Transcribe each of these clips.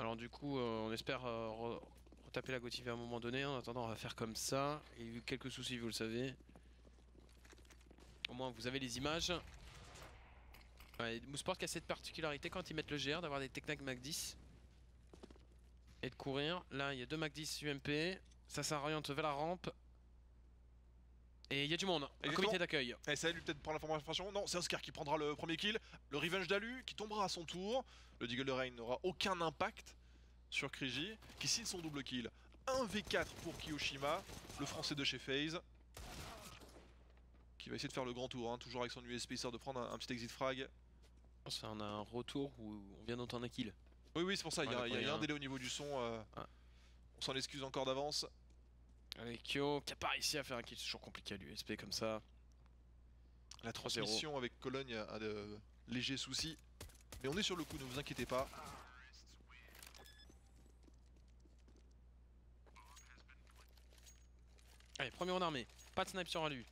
Alors du coup, euh, on espère euh, re- retaper la Gotive à un moment donné. En attendant, on va faire comme ça. Il y a eu quelques soucis, vous le savez. Au moins, vous avez les images. Ouais, qui a cette particularité quand ils mettent le GR d'avoir des techniques Mac 10 et de courir. Là, il y a deux Mac 10 UMP. Ça s'oriente vers la rampe. Et il y a du monde. Un Exactement. comité d'accueil. Et ça lui peut-être prendre l'information. Non, c'est Oscar qui prendra le premier kill. Le revenge d'Alu qui tombera à son tour. Le Deagle de Rain n'aura aucun impact sur Kriji qui signe son double kill. 1v4 pour Kiyoshima, le français de chez FaZe. Qui va essayer de faire le grand tour, hein, toujours avec son USP, histoire de prendre un, un petit exit frag. Ça, on a un retour où on vient d'entendre un kill. Oui, oui, c'est pour ça, il y a- y, y un délai au niveau du son. euh. On s'en excuse encore d'avance. Avec Kyo qui a pas réussi à faire un kill, c'est toujours compliqué à l'USP comme ça. La transmission avec Cologne a de légers soucis. Mais on est sur le coup, ne vous inquiétez pas. Allez, premier en armée. Pas de snipe sur Alu.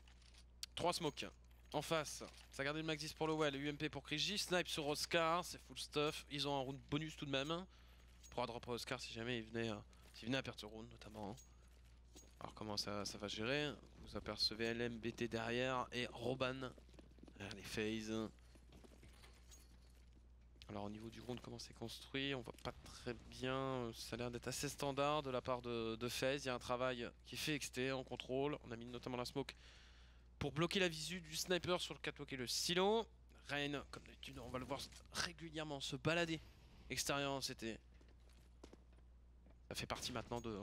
3 smokes. En face, ça a gardé le max 10 pour le well, UMP pour Kriji. Snipe sur Oscar, c'est full stuff. Ils ont un round bonus tout de même. On pourra drop à Oscar si jamais il venait, euh, venait à perdre ce round notamment. Alors comment ça, va gérer Vous apercevez LMBT derrière et Roban. Derrière les phases. Alors au niveau du round, comment c'est construit On voit pas très bien. Ça a l'air d'être assez standard de la part de, de FaZe. Il y a un travail qui est fait XT en contrôle. On a mis notamment la smoke pour bloquer la visu du sniper sur le catwalk et le silo. Rain, comme d'habitude, on va le voir régulièrement se balader. Extérieur, c'était. Ça fait partie maintenant de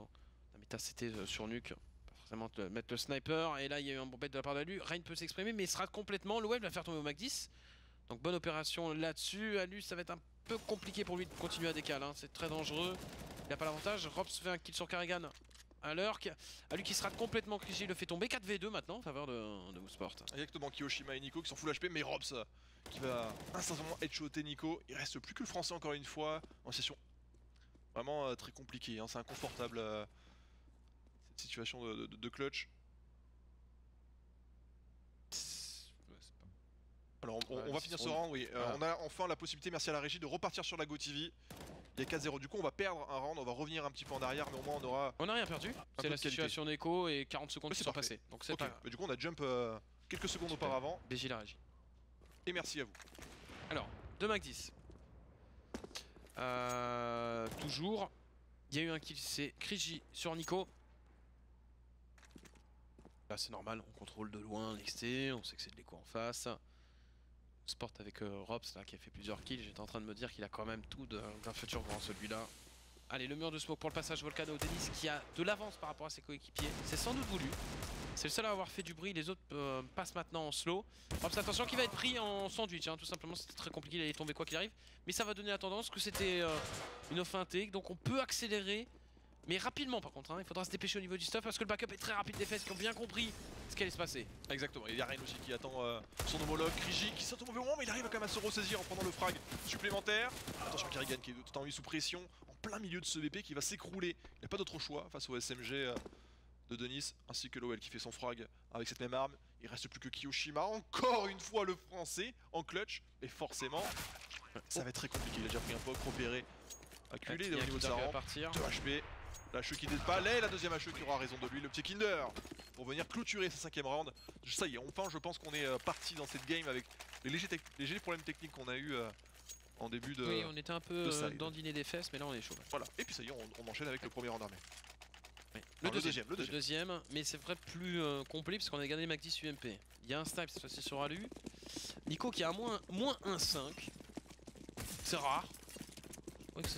méta CT euh, sur. Pas forcément mettre le sniper. Et là, il y a eu un bon bête de la part d'Alu. Rain peut s'exprimer, mais il sera complètement. Le web va faire tomber au Mac 10. Donc bonne opération là-dessus. Alu, ça va être un peu compliqué pour lui de continuer à décaler. hein. C'est très dangereux. Il n'a pas l'avantage. Robs fait un kill sur Carrigan à l'Urk. Alu qui sera complètement cliché, il le fait tomber. 4v2 maintenant en faveur de, de. Exactement, Kiyoshima et Nico qui sont full HP, mais Robs euh, qui va instantanément headshotter Nico. Il reste plus que le français encore une fois en session. Vraiment euh, très compliqué, hein, c'est inconfortable situation de, de- de clutch. Alors on, on Ouais, va finir ce round, oui. Euh, Voilà. On a enfin la possibilité, merci à la régie, de repartir sur la GoTV. Il y a 4-0, du coup on va perdre un round, on va revenir un petit peu en arrière, mais au moins on aura... On n'a rien perdu. C'est la situation d'écho et 40 secondes qui c'est sont passées. Donc c'est Ok, pas du coup on a jump euh, quelques secondes auparavant, BJ la régie. et merci à vous. Alors, 2 Mac 10. Euh, toujours. Il y a eu un kill, c'est Kriji sur Nico. Là c'est normal, on contrôle de loin l'XT, on sait que c'est de l'écho en face. Sport avec euh, Robs là qui a fait plusieurs kills, j'étais en train de me dire qu'il a quand même tout d'un futur grand celui-là. Allez, le mur de smoke pour le passage Volcano. Denis qui a de l'avance par rapport à ses coéquipiers. C'est sans doute voulu. C'est le seul à avoir fait du bruit, les autres euh, passent maintenant en slow. Robs, attention qui va être pris en sandwich, hein, tout simplement, c'était très compliqué, il tomber quoi qu'il arrive. Mais ça va donner la tendance que c'était euh, une off donc on peut accélérer. Mais rapidement par contre, hein, il faudra se dépêcher au niveau du stuff parce que le backup est très rapide des fesses qui ont bien compris ce qui allait se passer. Exactement, il y a Rain aussi qui attend euh, son homologue, Kriji qui saute au mauvais moment mais il arrive quand même à se ressaisir en prenant le frag supplémentaire. Attention Kerrigan qui est tout le temps mis sous pression, en plein milieu de ce BP qui va s'écrouler. Il n'a pas d'autre choix face au SMG euh, de Denis ainsi que Lowell qui fait son frag avec cette même arme. Il reste plus que Kiyoshima, encore une fois le français en clutch et forcément ça va être très compliqué. Il a déjà pris un poke repéré, acculé au niveau de sa rampe. partir. 2 HP. La HE qui pas et la deuxième HE qui aura raison de lui, le petit Kinder, pour venir clôturer sa cinquième round. Ça y est, enfin je pense qu'on est euh, parti dans cette game avec les légers, problèmes techniques qu'on a eu euh, en début de... Oui, on était un peu euh, dandiné des fesses, mais là on est chaud. Voilà, et puis ça y est, on, on enchaîne avec le premier round armé. Ouais. Non, le deuxième, le deuxième. mais c'est vrai plus euh, complet parce qu'on a gardé Mac 10 UMP. Il y a un snipe cette fois-ci sur Alu. Nico qui a moins, moins 1-5. C'est rare. Ouais, que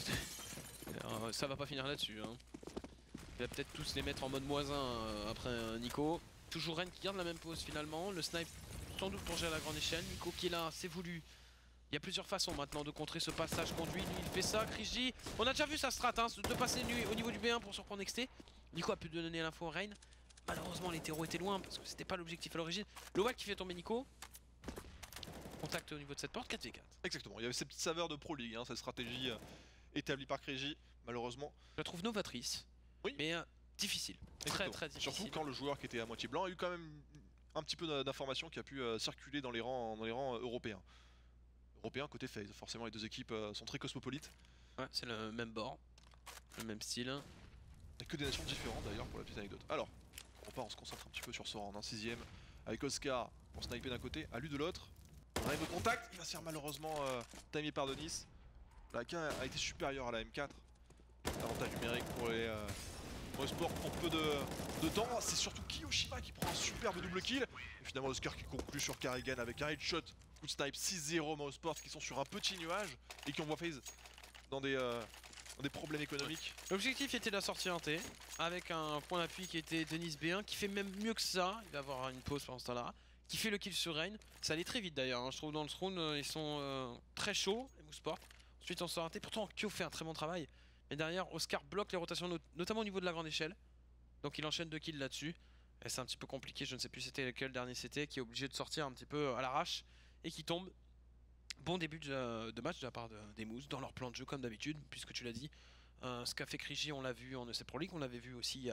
Euh, ça va pas finir là-dessus. Hein. Il va peut-être tous les mettre en mode moins 1 euh, après euh, Nico. Toujours Ren qui garde la même pose finalement. Le snipe sans doute pour gérer à la grande échelle. Nico qui est là, c'est voulu. Il y a plusieurs façons maintenant de contrer ce passage conduit. Lui, il fait ça. Kriji, on a déjà vu sa strat, hein, de passer au niveau du B1 pour surprendre XT. Nico a pu donner l'info à Rain. Malheureusement, les terreaux étaient loin parce que c'était pas l'objectif à l'origine. Le wall qui fait tomber Nico. Contact au niveau de cette porte, 4v4. Exactement, il y avait ces petites saveurs de Pro League, hein, cette stratégie euh, établie par Kriji, malheureusement. Je la trouve novatrice. Oui. Mais euh, difficile. Très très difficile. Surtout quand le joueur qui était à moitié blanc a eu quand même un petit peu d'informations qui a pu euh, circuler dans les rangs, dans les rangs euh, européens. Européens côté FaZe, forcément les deux équipes euh, sont très cosmopolites. Ouais, c'est le même bord, le même style. Et que des nations différentes d'ailleurs pour la petite anecdote. Alors, on part, on se concentre un petit peu sur ce round, un sixième, avec Oscar pour sniper d'un côté, Alu de l'autre. On arrive au contact, il va se faire malheureusement euh, timer par Denis. La K a été supérieure à la M4. Avantage numérique pour les euh, Sport pour peu de, de temps. C'est surtout Kiyoshima qui prend un superbe double kill. Et finalement Oscar qui conclut sur Carrigan avec un headshot. Coup de snipe 6-0 Sport qui sont sur un petit nuage et qui envoie FaZe dans des, euh, dans des problèmes économiques. L'objectif était la sortie 1T avec un point d'appui qui était Denis B1 qui fait même mieux que ça. Il va avoir une pause pendant ce temps-là. Qui fait le kill sur Rain. Ça allait très vite d'ailleurs. hein. Je trouve dans le round euh, ils sont euh, très chauds les Sport. Ensuite on sort 1T. Pourtant Kyo fait un très bon travail. Mais derrière Oscar bloque les rotations not- notamment au niveau de la grande échelle. Donc il enchaîne deux kills là-dessus. Et c'est un petit peu compliqué. Je ne sais plus c'était lequel dernier c'était qui est obligé de sortir un petit peu à l'arrache et qui tombe. Bon début de, de match de la part de- des Moose dans leur plan de jeu comme d'habitude, puisque tu l'as dit. Euh, ce qu'a fait Krigi, on l'a vu en EC Pro League, on l'avait vu aussi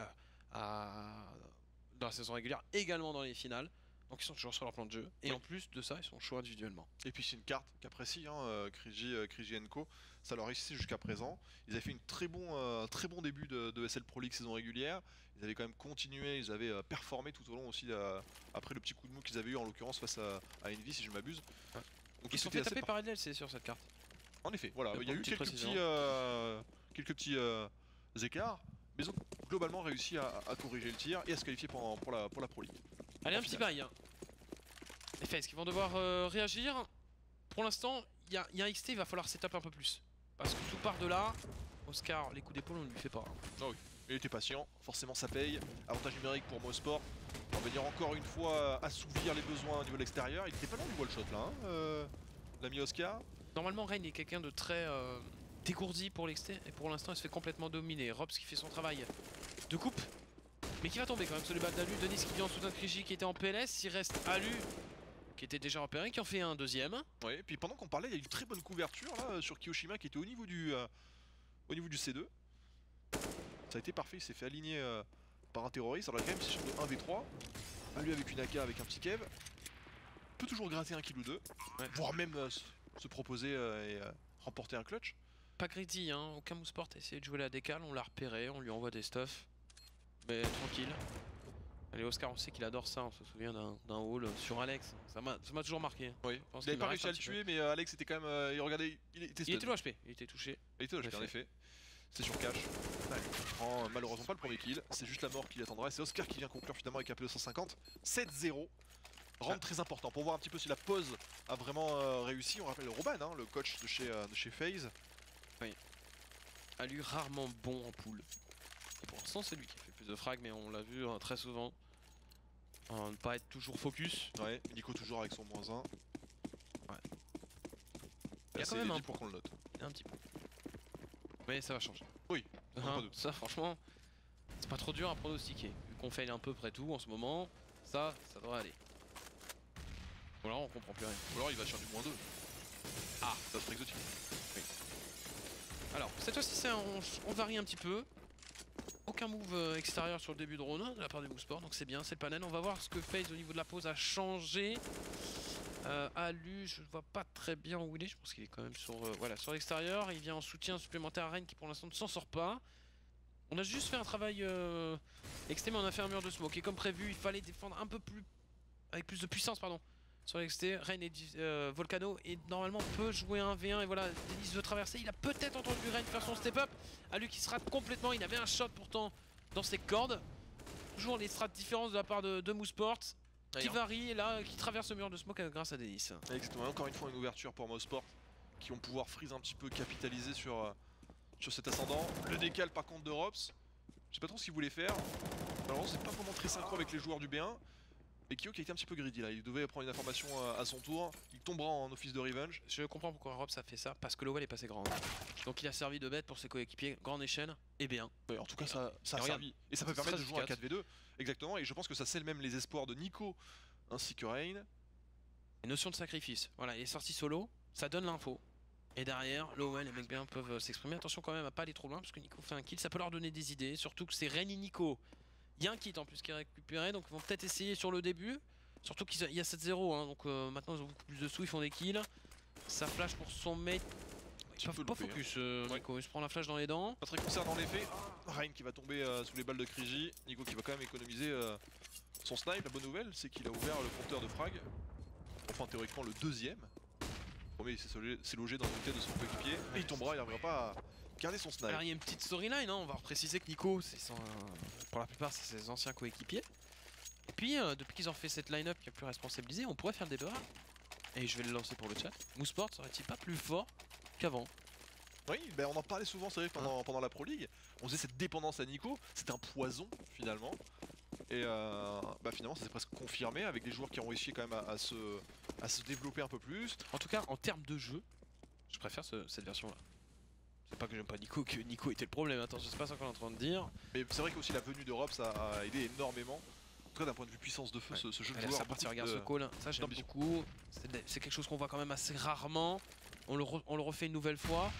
dans la saison régulière, également dans les finales. Donc ils sont toujours sur leur plan de jeu. Et Oui. en plus de ça, ils sont chauds individuellement. Et puis c'est une carte qu'apprécie hein, euh, Krigi, euh, Krigi Co. Ça leur réussit jusqu'à présent. Ils avaient fait une très bon, euh, très bon début de, de SL Pro League saison régulière. Ils avaient quand même continué, ils avaient euh, performé tout au long aussi euh, après le petit coup de mou qu'ils avaient eu en l'occurrence face à, à Envy si je m'abuse. Ouais. Donc Ils sont fait taper par- LLC sur cette carte. En effet, voilà, Euh, il y a eu quelques précision. petits, euh, quelques petits euh, écarts, mais ils ont globalement réussi à, à corriger le tir et à se qualifier pour, pour la, pour la Pro League. Allez, un petit bail. hein. Les FaZe qui vont devoir euh, réagir. Pour l'instant, il y a, il y a un XT, il va falloir setup un peu plus. Parce que tout part de là. Oscar, les coups d'épaule, on ne lui fait pas. hein. Il était patient, forcément ça paye. Avantage numérique pour Mosport. On va venir encore une fois assouvir les besoins au niveau de l'extérieur. Il était pas loin du wall shot là, hein, euh, l'ami Oscar. Normalement, Rain est quelqu'un de très euh, dégourdi pour l'XT. Et pour l'instant, il se fait complètement dominer. Robs qui fait son travail de coupe. Mais qui va tomber quand même sur les balles d'Alu? Denis qui vient en soutien de Krigi qui était en PLS. Il reste Alu qui était déjà repéré, qui en fait un deuxième. Ouais, et puis pendant qu'on parlait, il y a eu une très bonne couverture là sur Kiyoshima qui était au niveau du, euh, au niveau du C2. Ça a été parfait, il s'est fait aligner euh, par un terroriste. Alors a quand même si sur le 1v3. À lui avec une AK avec un petit kev. Peut toujours gratter un kill ou deux. Ouais. Voire même euh, se- se proposer et remporter un clutch. Pas greedy, hein. Aucun Mouseport a essayé de jouer la décale. On l'a repéré, on lui envoie des stuffs. Mais tranquille. Allez, Oscar, on sait qu'il adore ça. On se souvient d'un haul sur Alex. Ça m'a toujours marqué. Oui. pense Il avait qu'il pas réussi à le tuer, mais euh, Alex était quand même. euh, il regardait. Il était Il était low HP, il était touché. Il était en effet. C'est sur cash. Il prend malheureusement pas le premier kill. C'est juste la mort qui l'attendra. Et c'est Oscar qui vient conclure finalement avec un P250. 7-0. Rentre très important pour voir un petit peu si la pause a vraiment euh, réussi. On rappelle Roban, hein, le coach de chez, euh, de chez FaZe. Alu rarement bon en poule. Pour l'instant, c'est lui qui a fait plus de frags, mais on l'a vu hein, très souvent. Euh, ne pas être toujours focus. Ouais, Nico toujours avec son moins 1. Ouais. Il y a quand même un pour qu'on le note. Un petit peu. Mais ça va changer. Oui, Hein, pas ça, franchement, c'est pas trop dur à pronostiquer. Vu qu'on fait un peu près tout en ce moment, ça, ça devrait aller. Ou alors on comprend plus rien. Ou alors il va sur du moins 2. Ah. Ça serait exotique. Alors, cette fois-ci, on varie un petit peu. Move euh, extérieur sur le début de drone de la part des Sport, donc c'est bien, c'est le panel. On va voir ce que FaZe au niveau de la pause a changé. Euh, Alu, je ne vois pas très bien où il est, je pense qu'il est quand même sur, euh, voilà, sur l'extérieur. Il vient en soutien supplémentaire à Rennes qui pour l'instant ne s'en sort pas. On a juste fait un travail euh, on a fait un mur de smoke et comme prévu, il fallait défendre un peu plus, avec plus de puissance, pardon. Sur l'exté, Rain et euh, Volcano et normalement peut jouer un V1 et voilà, Denis veut traverser, il a peut-être entendu Rain faire son step up, à lui qui se rate complètement, il avait un shot pourtant dans ses cordes. Toujours les strats différentes de la part de, de qui varie et là qui traverse le mur de smoke grâce à Denis. Exactement. Encore une fois, une ouverture pour Mosport qui vont pouvoir freeze un petit peu, capitaliser sur, euh, sur cet ascendant. Le décal par contre de Rops. Je sais pas trop ce qu'il voulait faire. Malheureusement, c'est pas vraiment très synchro avec les joueurs du B1. Et Kyo qui a été un petit peu greedy là. Il devait prendre une information euh, à son tour. Il tombera en office de revenge. Je comprends pourquoi Robs a fait ça, parce que l'OL est passé grande. Donc il a servi de bête pour ses coéquipiers, grande échelle, et bien. Ouais, en tout cas, ça, ça a servi. Et ça peut permettre de jouer un efficace. 4v2. Exactement. Et je pense que ça scelle même les espoirs de Nico ainsi que Rain. Notion de sacrifice. Voilà, il est sorti solo, ça donne l'info. Et derrière, l'OL et bien peuvent euh, s'exprimer. Attention quand même à pas aller trop loin, parce que Nico fait un kill, ça peut leur donner des idées. Surtout que c'est Ren et Nico. Il y a un kit en plus qui est récupéré, donc ils vont peut-être essayer sur le début. Surtout qu'il y a 7-0, hein, donc euh, maintenant ils ont beaucoup plus de sous, ils font des kills. Ça flash pour son mate. petit Pas, peu pas loupé, hein. focus, euh, Ouais. Nico. Il se prend la flash dans les dents. Pas très concernant les faits. Rain qui va tomber euh, sous les balles de Kriji. Nico qui va quand même économiser euh, son snipe. La bonne nouvelle, c'est qu'il a ouvert le compteur de frag. Enfin, théoriquement, le deuxième. Le premier, il s'est logé dans une tête de son coéquipier. Et il tombera, il n'arrivera pas à garder son snipe. Alors il y a une petite storyline, hein, on va repréciser que Nico, son, pour la plupart, c'est ses anciens coéquipiers. Et puis, euh, depuis qu'ils ont fait cette line-up qui est plus responsabilisée, on pourrait faire le débat. Et je vais le lancer pour le chat. Mouseport serait-il pas plus fort qu'avant? Oui, ben on en parlait souvent, c'est vrai, pendant, pendant la Pro League. On faisait cette dépendance à Nico, c'est un poison finalement. Et euh, bah finalement, ça s'est presque confirmé avec des joueurs qui ont réussi quand même à, à se, à se développer un peu plus. En tout cas, en termes de jeu, je préfère ce- cette version-là. C'est pas que j'aime pas Nico, que Nico était le problème. Attends, je sais pas ce qu'on est en train de dire. Mais c'est vrai qu'aussi la venue d'Europe, ça a aidé énormément. En tout cas, d'un point de vue puissance de feu, Ouais. ce, ce jeu de joueur. ça parti, beaucoup regarde de- ce call. Ça, j'aime beaucoup. C'est C'est quelque chose qu'on voit quand même assez rarement. On le, re- on le refait une nouvelle fois.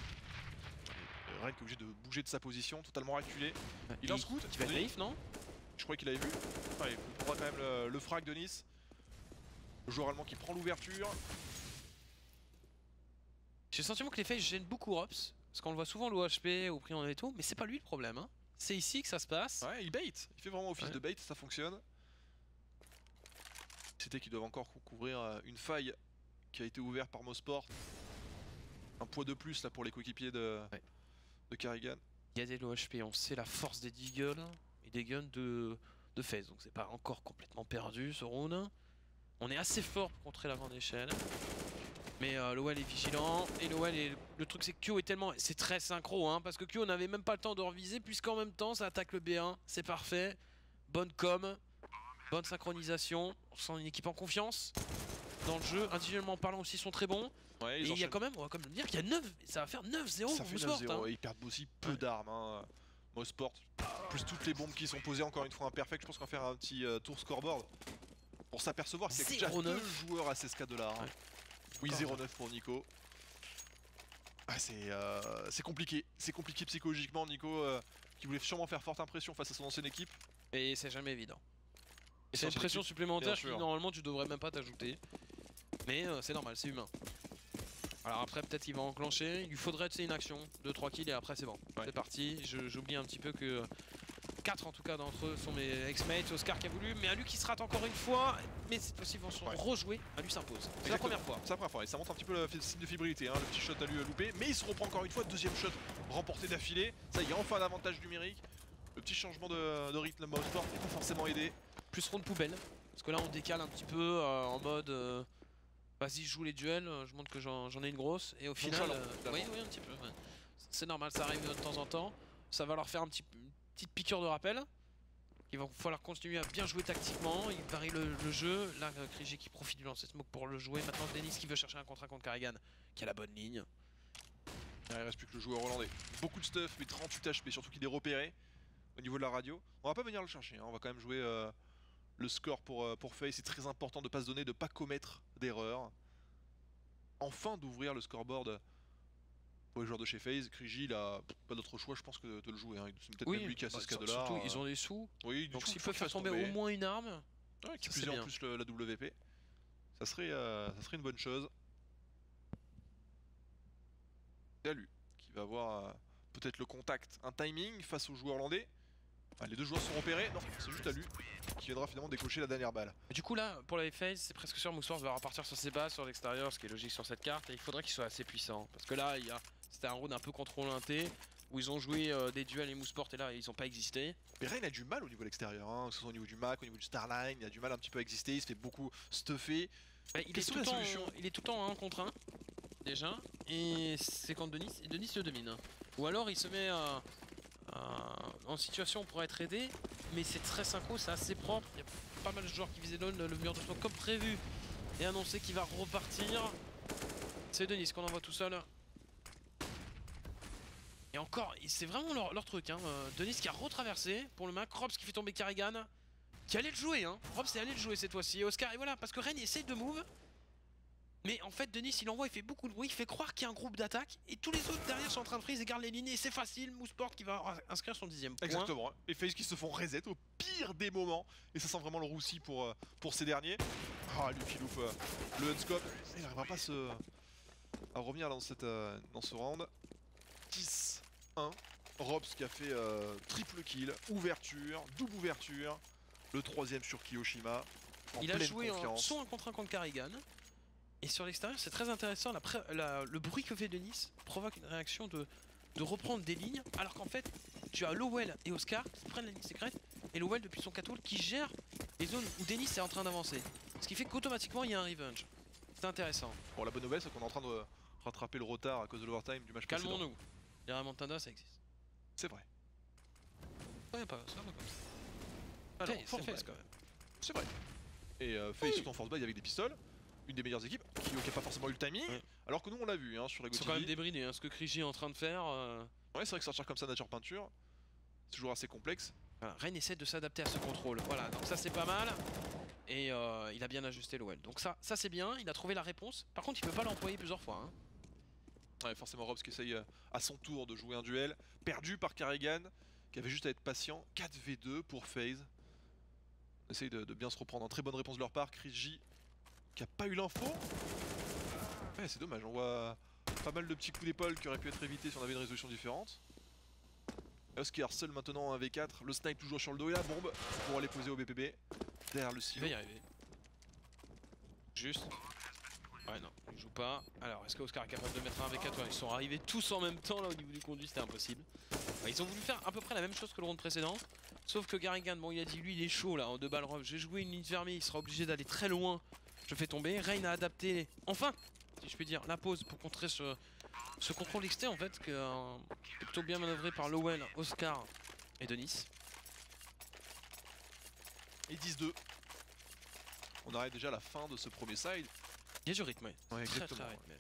Rennes qui est obligé de bouger de sa position, totalement reculé. Il Et en scout, Qui va être Denis naïf, non? Je croyais qu'il avait vu. Enfin, il prendra quand même le, le frag de Nice. Le joueur allemand qui prend l'ouverture. J'ai le sentiment que les faces gênent beaucoup Rops. Parce qu'on le voit souvent l'OHP au prix en et tout. Mais c'est pas lui le problème. Hein. C'est ici que ça se passe. Ouais, il bait. Il fait vraiment office Ouais. de bait, ça fonctionne. C'était qu'ils doivent encore cou- couvrir euh, une faille qui a été ouverte par Mosport. Un poids de plus là pour les coéquipiers de, Ouais. de Carrigan. Il y a des l'OHP. On sait la force des Deagles et des guns de, de FaZe. Donc c'est pas encore complètement perdu ce round. On est assez fort pour contrer la grande échelle. Mais euh, l'OL est vigilant. Et l'OL est. Le truc c'est que Kyo est tellement. C'est très synchro hein. Parce que Kyo n'avait même pas le temps de reviser. Puisqu'en même temps ça attaque le B1. C'est parfait. Bonne com. Bonne synchronisation. On sent une équipe en confiance. Dans le jeu, individuellement parlant aussi, ils sont très bons. Ouais, Et ils il y a quand même, on va quand même dire, qu'il y a 9, ça va faire 9-0 Ça pour. 9-0 hein. et ils perdent aussi peu Ouais. d'armes. Hein. Mosport, plus toutes les bombes qui sont posées, encore une fois imperfectes. Je pense qu'on va faire un petit euh, tour scoreboard pour s'apercevoir qu'il y a déjà 0-9. deux joueurs à ces de là. Ouais. Oui, Encore 0-9 pour Nico. Ah, c'est euh, c'est compliqué. C'est compliqué psychologiquement, Nico, euh, qui voulait sûrement faire forte impression face à son ancienne équipe. Et c'est jamais évident. Et c'est une pression supplémentaire sûr. normalement tu devrais même pas t'ajouter. Mais euh, c'est normal, c'est humain. Alors après peut-être qu'il va enclencher, il lui faudrait tu sais, une action, 2-3 kills et après c'est bon. Ouais. C'est parti, Je- j'oublie un petit peu que 4 en tout cas d'entre eux sont mes ex-mates, Oscar qui a voulu, mais Alu qui se rate encore une fois, mais cette fois-ci ils vont se Ouais. rejouer, Alu s'impose. C'est la première fois. C'est la première fois et ça montre un petit peu le signe de fébrilité, hein, le petit shot à lui loupé, mais il se reprend encore une fois, deuxième shot remporté d'affilée, ça y est, enfin l'avantage numérique. Le petit changement de, de rythme Mosport n'est pas forcément aidé. Plus round poubelle. Parce que là on décale un petit peu euh, en mode euh, vas-y je joue les duels, euh, je montre que j'en ai une grosse et au final euh, oui, oui un petit peu. ouais. C'est normal, ça arrive de temps en temps. Ça va leur faire un petit, une petite piqûre de rappel. Il va falloir continuer à bien jouer tactiquement, il varie le, jeu. Là euh, Krigi qui profite du lancer smoke pour le jouer. Maintenant Denis qui veut chercher un contrat contre Carrigan qui a la bonne ligne. Ah, Il reste plus que le joueur hollandais. Beaucoup de stuff, mais 38 HP, surtout qu'il est repéré au niveau de la radio. On va pas venir le chercher, hein, on va quand même jouer euh, le score pour, euh. C'est très important de pas se donner, de pas commettre d'erreur. Enfin d'ouvrir le scoreboard pour les joueurs de chez FaZe. Kriji, il a pas d'autre choix, je pense, que de, le jouer. hein. C'est peut-être même lui qui a bah, ces de là. surtout ils ont des sous. Oui, Donc s'ils peuvent faire tomber au moins une arme, Ouais, qui plus en plus le- la WP. Ça serait, euh, ça serait une bonne chose. Lui, qui va avoir euh, peut-être le contact, un timing face au joueur hollandais. Enfin, les deux joueurs sont repérés. Non, c'est juste à lui qui viendra finalement décocher la dernière balle. Du coup là, pour la phase, c'est presque sûr Moussoir va repartir sur ses bases sur l'extérieur, ce qui est logique sur cette carte, et il faudrait qu'il soit assez puissant. Parce que là, il y a... c'était un round un peu contrôle inté, où ils ont joué euh, des duels et Moussport, et là, ils ont pas existé. Mais Rain a du mal au niveau de l'extérieur, hein, que ce soit au niveau du Mac, au niveau du Starline, il a du mal un petit peu à exister, il se fait beaucoup stuffer. Bah, il, est tout temps, il est tout le temps en 1 contre 1, déjà, et c'est contre Denis, et Denis le domine. Ou alors il se met euh, euh, en situation pour être aidé, mais c'est très synchro, c'est assez propre, il y a pas mal de joueurs qui visaient le, le mur de smoke comme prévu, et annoncé qu'il va repartir. C'est Denis qu'on envoie tout seul. Et encore, c'est vraiment leur, truc. Hein. euh, Denis qui a retraversé pour le Mac. Robs qui fait tomber Carrigan. Qui allait le jouer. Hein. Robs est allé le jouer cette fois-ci. Oscar, et voilà, parce que Ren essaye de move. Mais en fait, Denis, il envoie, il fait beaucoup de bruit. Il fait croire qu'il y a un groupe d'attaque. Et tous les autres derrière sont en train de freeze et gardent les lignes. Et c'est facile. Moussport qui va inscrire son dixième point. Exactement. Et FaZe qui se font reset au pire des moments. Et ça sent vraiment le roussi pour, euh, pour ces derniers. Ah, lui qui loupe euh, le unscope. Il n'arrivera pas à se, à revenir dans, cette, dans ce round. 10-1. Robs qui a fait euh, triple kill, ouverture, double ouverture. Le troisième sur Kiyoshima. en Il a joué en son un contre un contre Carrigan. Et sur l'extérieur, c'est très intéressant. la pré- la- le bruit que fait Denis provoque une réaction de, de reprendre des lignes. Alors qu'en fait, tu as Lowell et Oscar qui prennent la ligne secrète. Et Lowell, depuis son catwalk, qui gère les zones où Denis est en train d'avancer. Ce qui fait qu'automatiquement, il y a un revenge. C'est intéressant. Bon, la bonne nouvelle, c'est qu'on est en train de rattraper le retard à cause de l'overtime du match précédent. Calmons-nous. Les remontadas, ça existe. C'est vrai. Ouais, pas ça, va comme ça. Alors, Fait, c'est Force fait, Buy. quand même. C'est vrai. Et euh, FaZe surtout en force buy avec des pistoles. Une des meilleures équipes qui n'a pas forcément eu le timing. Ouais. Alors que nous on l'a vu hein, sur la Ils sont quand même débridés. Hein. Ce que Krigi est en train de faire. euh, Ouais, c'est vrai que sortir comme ça nature peinture, c'est toujours assez complexe. Voilà, Rennes essaie de s'adapter à ce contrôle. Voilà, donc ça c'est pas mal. Et euh, il a bien ajusté l'OL. Donc ça, ça c'est bien, il a trouvé la réponse. Par contre, il peut pas l'employer plusieurs fois. hein. Ouais, forcément Robs qui essaye euh, à son tour de jouer un duel. Perdu par Carrigan, qui avait juste à être patient. 4v2 pour FaZe. Essaye de, bien se reprendre. En très bonne réponse de leur part. Kriji qui a pas eu l'info. Ouais, c'est dommage. On voit pas mal de petits coups d'épaule qui auraient pu être évités si on avait une résolution différente. Oscar seul maintenant en 1v4. Le snipe toujours sur le dos et la bombe pour aller poser au BPB. Derrière le Il silo. Juste. Ouais, non, il joue pas. Alors, est-ce que Oscar est capable de mettre un V4 Ouais, Ils sont arrivés tous en même temps là au niveau du conduit, c'était impossible. Ils ont voulu faire à peu près la même chose que le round précédent. Sauf que Garrigan, bon, il a dit lui, il est chaud là, en deux balles. J'ai joué une ligne fermée, il sera obligé d'aller très loin. Je fais tomber. Rain a adapté, enfin, si je puis dire, la pause pour contrer ce, ce contrôle XT en fait, que, euh, plutôt bien manœuvré par Lowell, Oscar et Denis. Et 10-2. On arrive déjà à la fin de ce premier side. Il y a du rythme, ouais. Ouais, Très, exactement. très rythmé.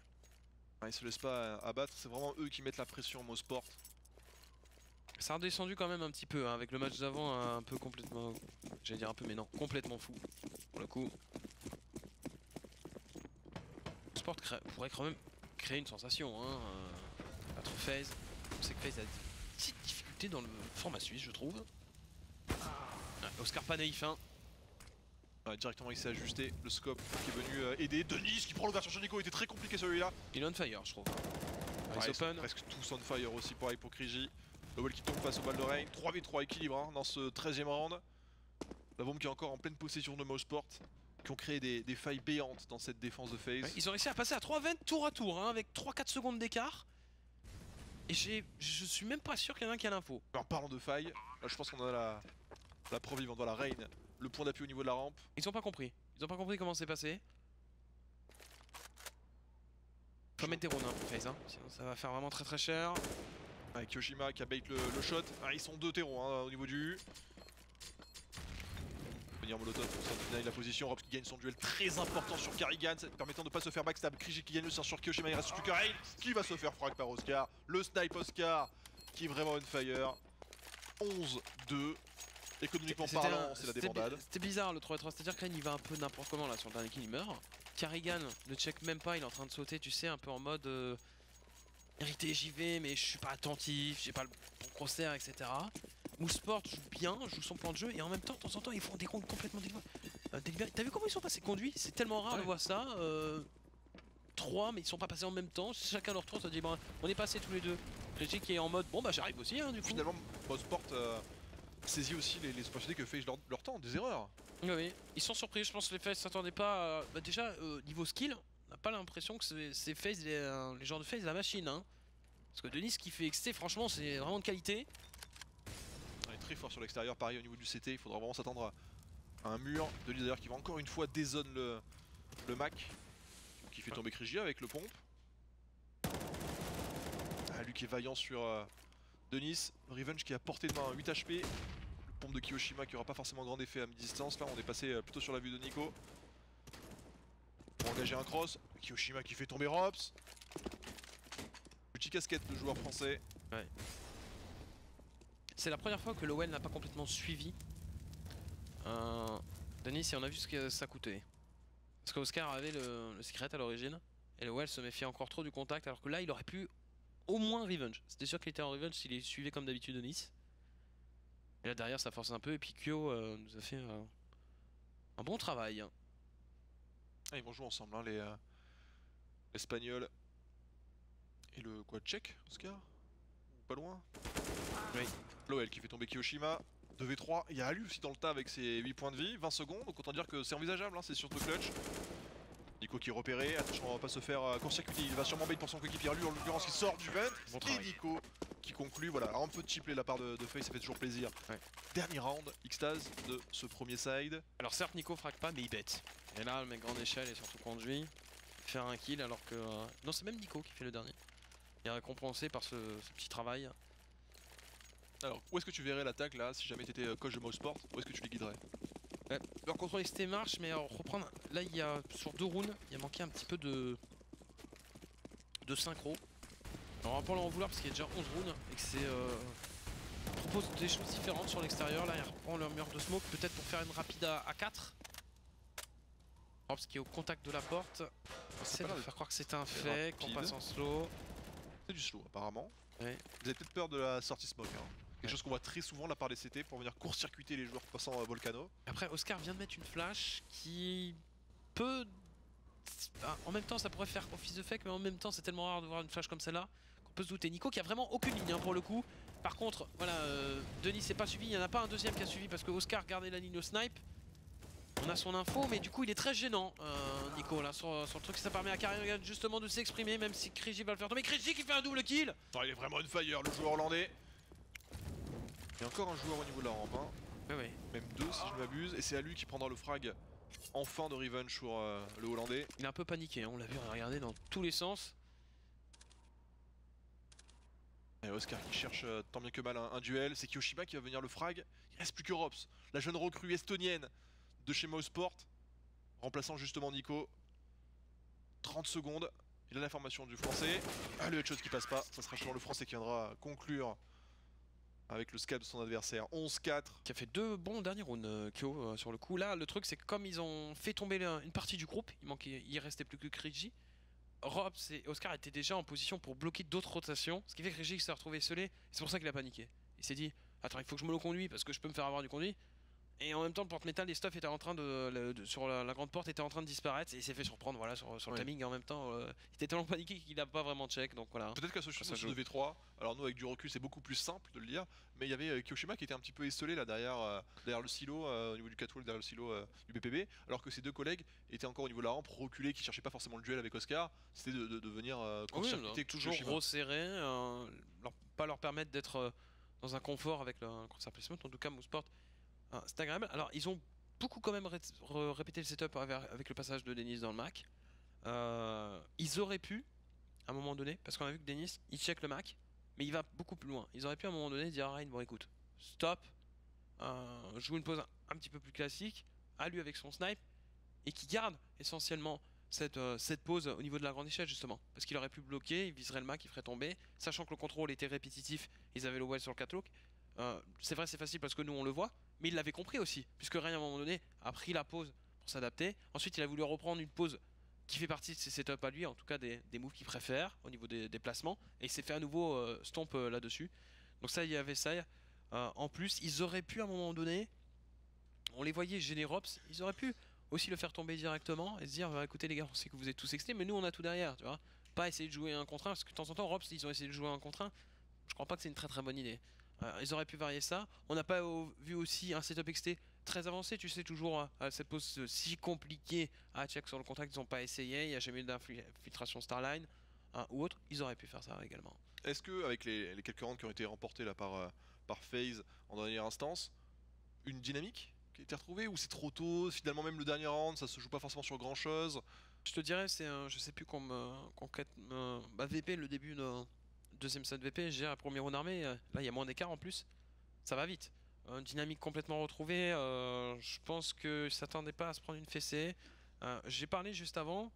Ouais, ils se laissent pas euh, abattre, c'est vraiment eux qui mettent la pression au sport. Ça a redescendu quand même un petit peu hein, avec le match d'avant un peu complètement. J'allais dire un peu mais non, complètement fou. Pour le coup. Sport crée- pourrait quand même créer une sensation hein. euh, Battre FaZe. On sait que FaZe a des petites difficultés dans le format suisse je trouve. Ouais, Oscar pas naïf hein. Ouais, directement il s'est ajusté, le scope qui est venu euh, aider. Denis qui prend l'ouverture sur Nico, était très compliqué celui-là. Il est on fire je trouve. Ouais, Ice ils sont open. presque tous on fire aussi pareil pour Kriji. Lowell qui tombe face au bal de Rain. 3v3 équilibre hein, dans ce 13 e round. La bombe qui est encore en pleine possession de Mosport. Qui ont créé des, des failles béantes dans cette défense de. Ouais, ils ont réussi à passer à 3 20 tour à tour hein, avec 3-4 secondes d'écart. Et j'ai- je suis même pas sûr qu'il y en a un qui a l'info. En parlant de failles, là, je pense qu'on a la, la preuve vivante. Voilà, Rain, le point d'appui au niveau de la rampe. Ils ont pas compris. Ils ont pas compris comment c'est passé. Faut mettre des drones hein, hein. sinon ça va faire vraiment très très cher. Avec Kyoshima qui a bait le, le shot. Ah, ils sont deux terreaux hein, au niveau du U. Venir Molotov pour sentinelle la position. Robs qui gagne son duel très important sur Carrigan, ça- permettant de ne pas se faire backstab. Kriji qui gagne le sort sur Kyoshima. Il reste plus que qui va se faire frag par Oscar. Le snipe Oscar qui est vraiment on fire. 11-2. Économiquement parlant, c'est la débandade. C'était bizarre le 3 3 c'est-à-dire que Ren, il va un peu n'importe comment là sur le dernier kill, il meurt. Carrigan ne check même pas, il est en train de sauter, tu sais, un peu en mode euh, irrité, j'y vais, mais je suis pas attentif, j'ai pas le bon crosshair, etc. Mouseport joue bien, joue son plan de jeu, et en même temps, de temps en temps, ils font des comptes complètement délibérés. Euh, délibérés. T'as vu comment ils sont passés conduits? C'est tellement rare de Ouais. voir ça. Euh, trois, mais ils sont pas passés en même temps. Chacun leur tour, ça dit, bon, on est passés tous les deux. Régis qui est en mode, bon bah j'arrive aussi, hein, du coup. Finalement, Mosport euh, saisit aussi les, les opportunités que FaZe leur, leur tend, des erreurs. Oui, oui. Ils sont surpris, je pense que les FaZe s'attendaient pas. à- Bah, déjà, euh, niveau skill, on n'a pas l'impression que c'est- FaZe, les, euh, les gens de FaZe, la machine. Hein. Parce que Denis qui fait XT, franchement, c'est vraiment de qualité. On est très fort sur l'extérieur, pareil au niveau du CT, il faudra vraiment s'attendre à, un mur. Denis d'ailleurs qui va encore une fois dézone le, le Mac, qui fait tomber Krigia avec le pompe. Ah, lui qui est vaillant sur euh, Denis. Revenge qui a porté de main 8 HP. De Kiyoshima qui aura pas forcément grand effet à mi-distance. Là on est passé euh, plutôt sur la vue de Nico. Pour engager un cross. Kiyoshima qui fait tomber Rops. Petit casquette de joueur français. C'est la première fois que l'OL n'a pas complètement suivi euh, Denis et on a vu ce que ça coûtait. Parce qu'Oscar avait le, secret à l'origine et l'OL se méfiait encore trop du contact alors que là il aurait pu au moins revenge. C'était sûr qu'il était en revenge s'il les suivait comme d'habitude Denis. Et là derrière ça force un peu et puis Kyo euh, nous a fait euh, un bon travail. Ah, ils vont jouer ensemble, hein, les euh, Espagnols. Et le quoi check, Oscar? Pas loin? Oui. L'OL qui fait tomber Kiyoshima. 2v3, il y a Alu aussi dans le tas avec ses 8 points de vie, 20 secondes, donc autant dire que c'est envisageable, hein, c'est surtout clutch. Nico qui est repéré, attention on va pas se faire euh, court-circuiter, il va sûrement bait pour son coéquipier, lui en l'occurrence qui sort du vent, Bon et. Nico qui conclut, voilà, Alors, un peu de chipler la part de, de Faye, ça fait toujours plaisir. Ouais. Dernier round, extase de ce premier side. Alors certes Nico frappe pas mais il bête. Et là le mec grande échelle et surtout conduit. Faire un kill alors que... euh, Non c'est même Nico qui fait le dernier. Il est récompensé par ce, ce petit travail. Alors, où est-ce que tu verrais l'attaque là, si jamais t'étais euh, coach de Mouse Sport Où est-ce que tu les guiderais? Leur contrôle XT marche mais alors, reprendre... Là il y a sur deux rounds il y a manqué un petit peu de... De synchro. Alors on va pas leur en vouloir parce qu'il y a déjà 11 rounds et que c'est... Euh... propose des choses différentes sur l'extérieur. Là il reprend leur mur de smoke peut-être pour faire une rapide à, 4. Parce qui est au contact de la porte. Essaie pas de l'air faire croire que c'est un C'est fait, qu'on passe en slow. C'est du slow apparemment. Ouais. Vous avez peut-être peur de la sortie smoke. Hein. Quelque Ouais. chose qu'on voit très souvent de la part des CT pour venir court-circuiter les joueurs passant à Volcano. Après, Oscar vient de mettre une flash qui peut. Ah, En même temps, ça pourrait faire office de fake, mais en même temps, c'est tellement rare de voir une flash comme celle-là peut se douter. Nico qui a vraiment aucune ligne hein, pour le coup. Par contre, voilà, euh, Denis c'est pas suivi. Il n'y en a pas un deuxième qui a suivi parce que Oscar gardait la ligne au snipe. On a son info, mais du coup, il est très gênant, euh, Nico, là, sur, sur le truc. Ça permet à Carrion justement de s'exprimer, même si Kriji va le faire tomber. Kriji qui fait un double kill il est vraiment on fire le joueur hollandais. Il y a encore un joueur au niveau de la rampe, hein. Même deux si je m'abuse, et c'est à lui qui prendra le frag enfin de revenge sur euh, le hollandais. Il est un peu paniqué, hein, on l'a vu, on a regardé dans tous les sens. Et Oscar qui cherche euh, tant bien que mal un, duel, c'est Kiyoshima qui va venir le frag. Il reste plus que Rops, la jeune recrue estonienne de chez Sport, remplaçant justement Nico. 30 secondes, il a l'information du français. Ah le headshot qui passe pas, ça sera sûrement le français qui viendra conclure avec le scalp de son adversaire. 11-4. qui a fait deux bons derniers rounds, euh, Kyo, euh, sur le coup. Là, le truc, c'est que comme ils ont fait tomber une partie du groupe, il, manquait, il restait plus que Kriji. Robs et Oscar étaient déjà en position pour bloquer d'autres rotations, ce qui fait que Kriji s'est retrouvé scellé. et C'est pour ça qu'il a paniqué. Il s'est dit Attends, il faut que je me le conduis parce que je peux me faire avoir du conduit. Et en même temps, le porte-métal des stuff était en train de, le- de- sur la, la grande porte était en train de disparaître et il s'est fait surprendre voilà sur, sur Ouais. le timing. Et en même temps euh, il était tellement paniqué qu'il a pas vraiment check donc voilà. Peut-être qu'à ce chose de V3, alors nous avec du recul c'est beaucoup plus simple de le dire, mais il y avait euh, Kiyoshima qui était un petit peu esselé là derrière, euh, derrière le silo, euh, au niveau du catwalk, derrière le silo du BPB, alors que ses deux collègues étaient encore au niveau de la rampe, reculés, qui cherchaient pas forcément le duel avec Oscar, c'était de, de- de venir Oui, donc toujours euh, leur- pas leur permettre d'être dans un confort avec le concert placement. En tout cas, Mouseport, agréable. Alors, ils ont beaucoup quand même répété le setup avec, le passage de Denis dans le Mac. Euh, ils auraient pu, à un moment donné, parce qu'on a vu que Denis, il check le Mac, mais il va beaucoup plus loin. Ils auraient pu à un moment donné dire à Ryan, bon écoute, stop, euh, joue une pause un, petit peu plus classique, à lui avec son snipe, et qui garde essentiellement cette, euh, pause au niveau de la grande échelle justement. Parce qu'il aurait pu bloquer, il viserait le Mac, il ferait tomber. Sachant que le contrôle était répétitif, ils avaient le well sur le catwalk. Euh, c'est vrai, c'est facile parce que nous on le voit, mais il l'avait compris aussi. Puisque Ryan à un moment donné a pris la pause pour s'adapter. Ensuite, il a voulu reprendre une pause qui fait partie de ses setups à lui, en tout cas des, des moves qu'il préfère au niveau des, des placements. Et il s'est fait à nouveau euh, stomp euh, là-dessus. Donc ça, il y avait ça. Euh, en plus, ils auraient pu à un moment donné, on les voyait gêner Rops, ils auraient pu aussi le faire tomber directement et se dire bah, écoutez les gars on sait que vous êtes tous extés mais nous on a tout derrière tu vois pas essayer de jouer un contre parce que de temps en temps Robs ils ont essayé de jouer un contre un je crois pas que c'est une très très bonne idée ils auraient pu varier ça. On n'a pas vu aussi un setup XT très avancé. Tu sais toujours hein, à cette pose euh, si compliquée à check sur le contact ils ont pas essayé. Il n'y a jamais eu d'infiltration Starline hein, ou autre. Ils auraient pu faire ça également. Est-ce que avec les, les quelques rounds qui ont été remportés là par, euh, par FaZe en dernière instance, une dynamique qui a été retrouvée ou c'est trop tôt Finalement même le dernier round ça se joue pas forcément sur grand chose. Je te dirais, c'est je sais plus qu'on me, qu'on quête me- bah, VP, le début de deuxième set VP, j'ai un premier round armé, euh, là il y a moins d'écart en plus, ça va vite. Dynamique complètement retrouvée, euh, je pense que je s'attendait pas à se prendre une fessée. Euh, j'ai parlé juste avant,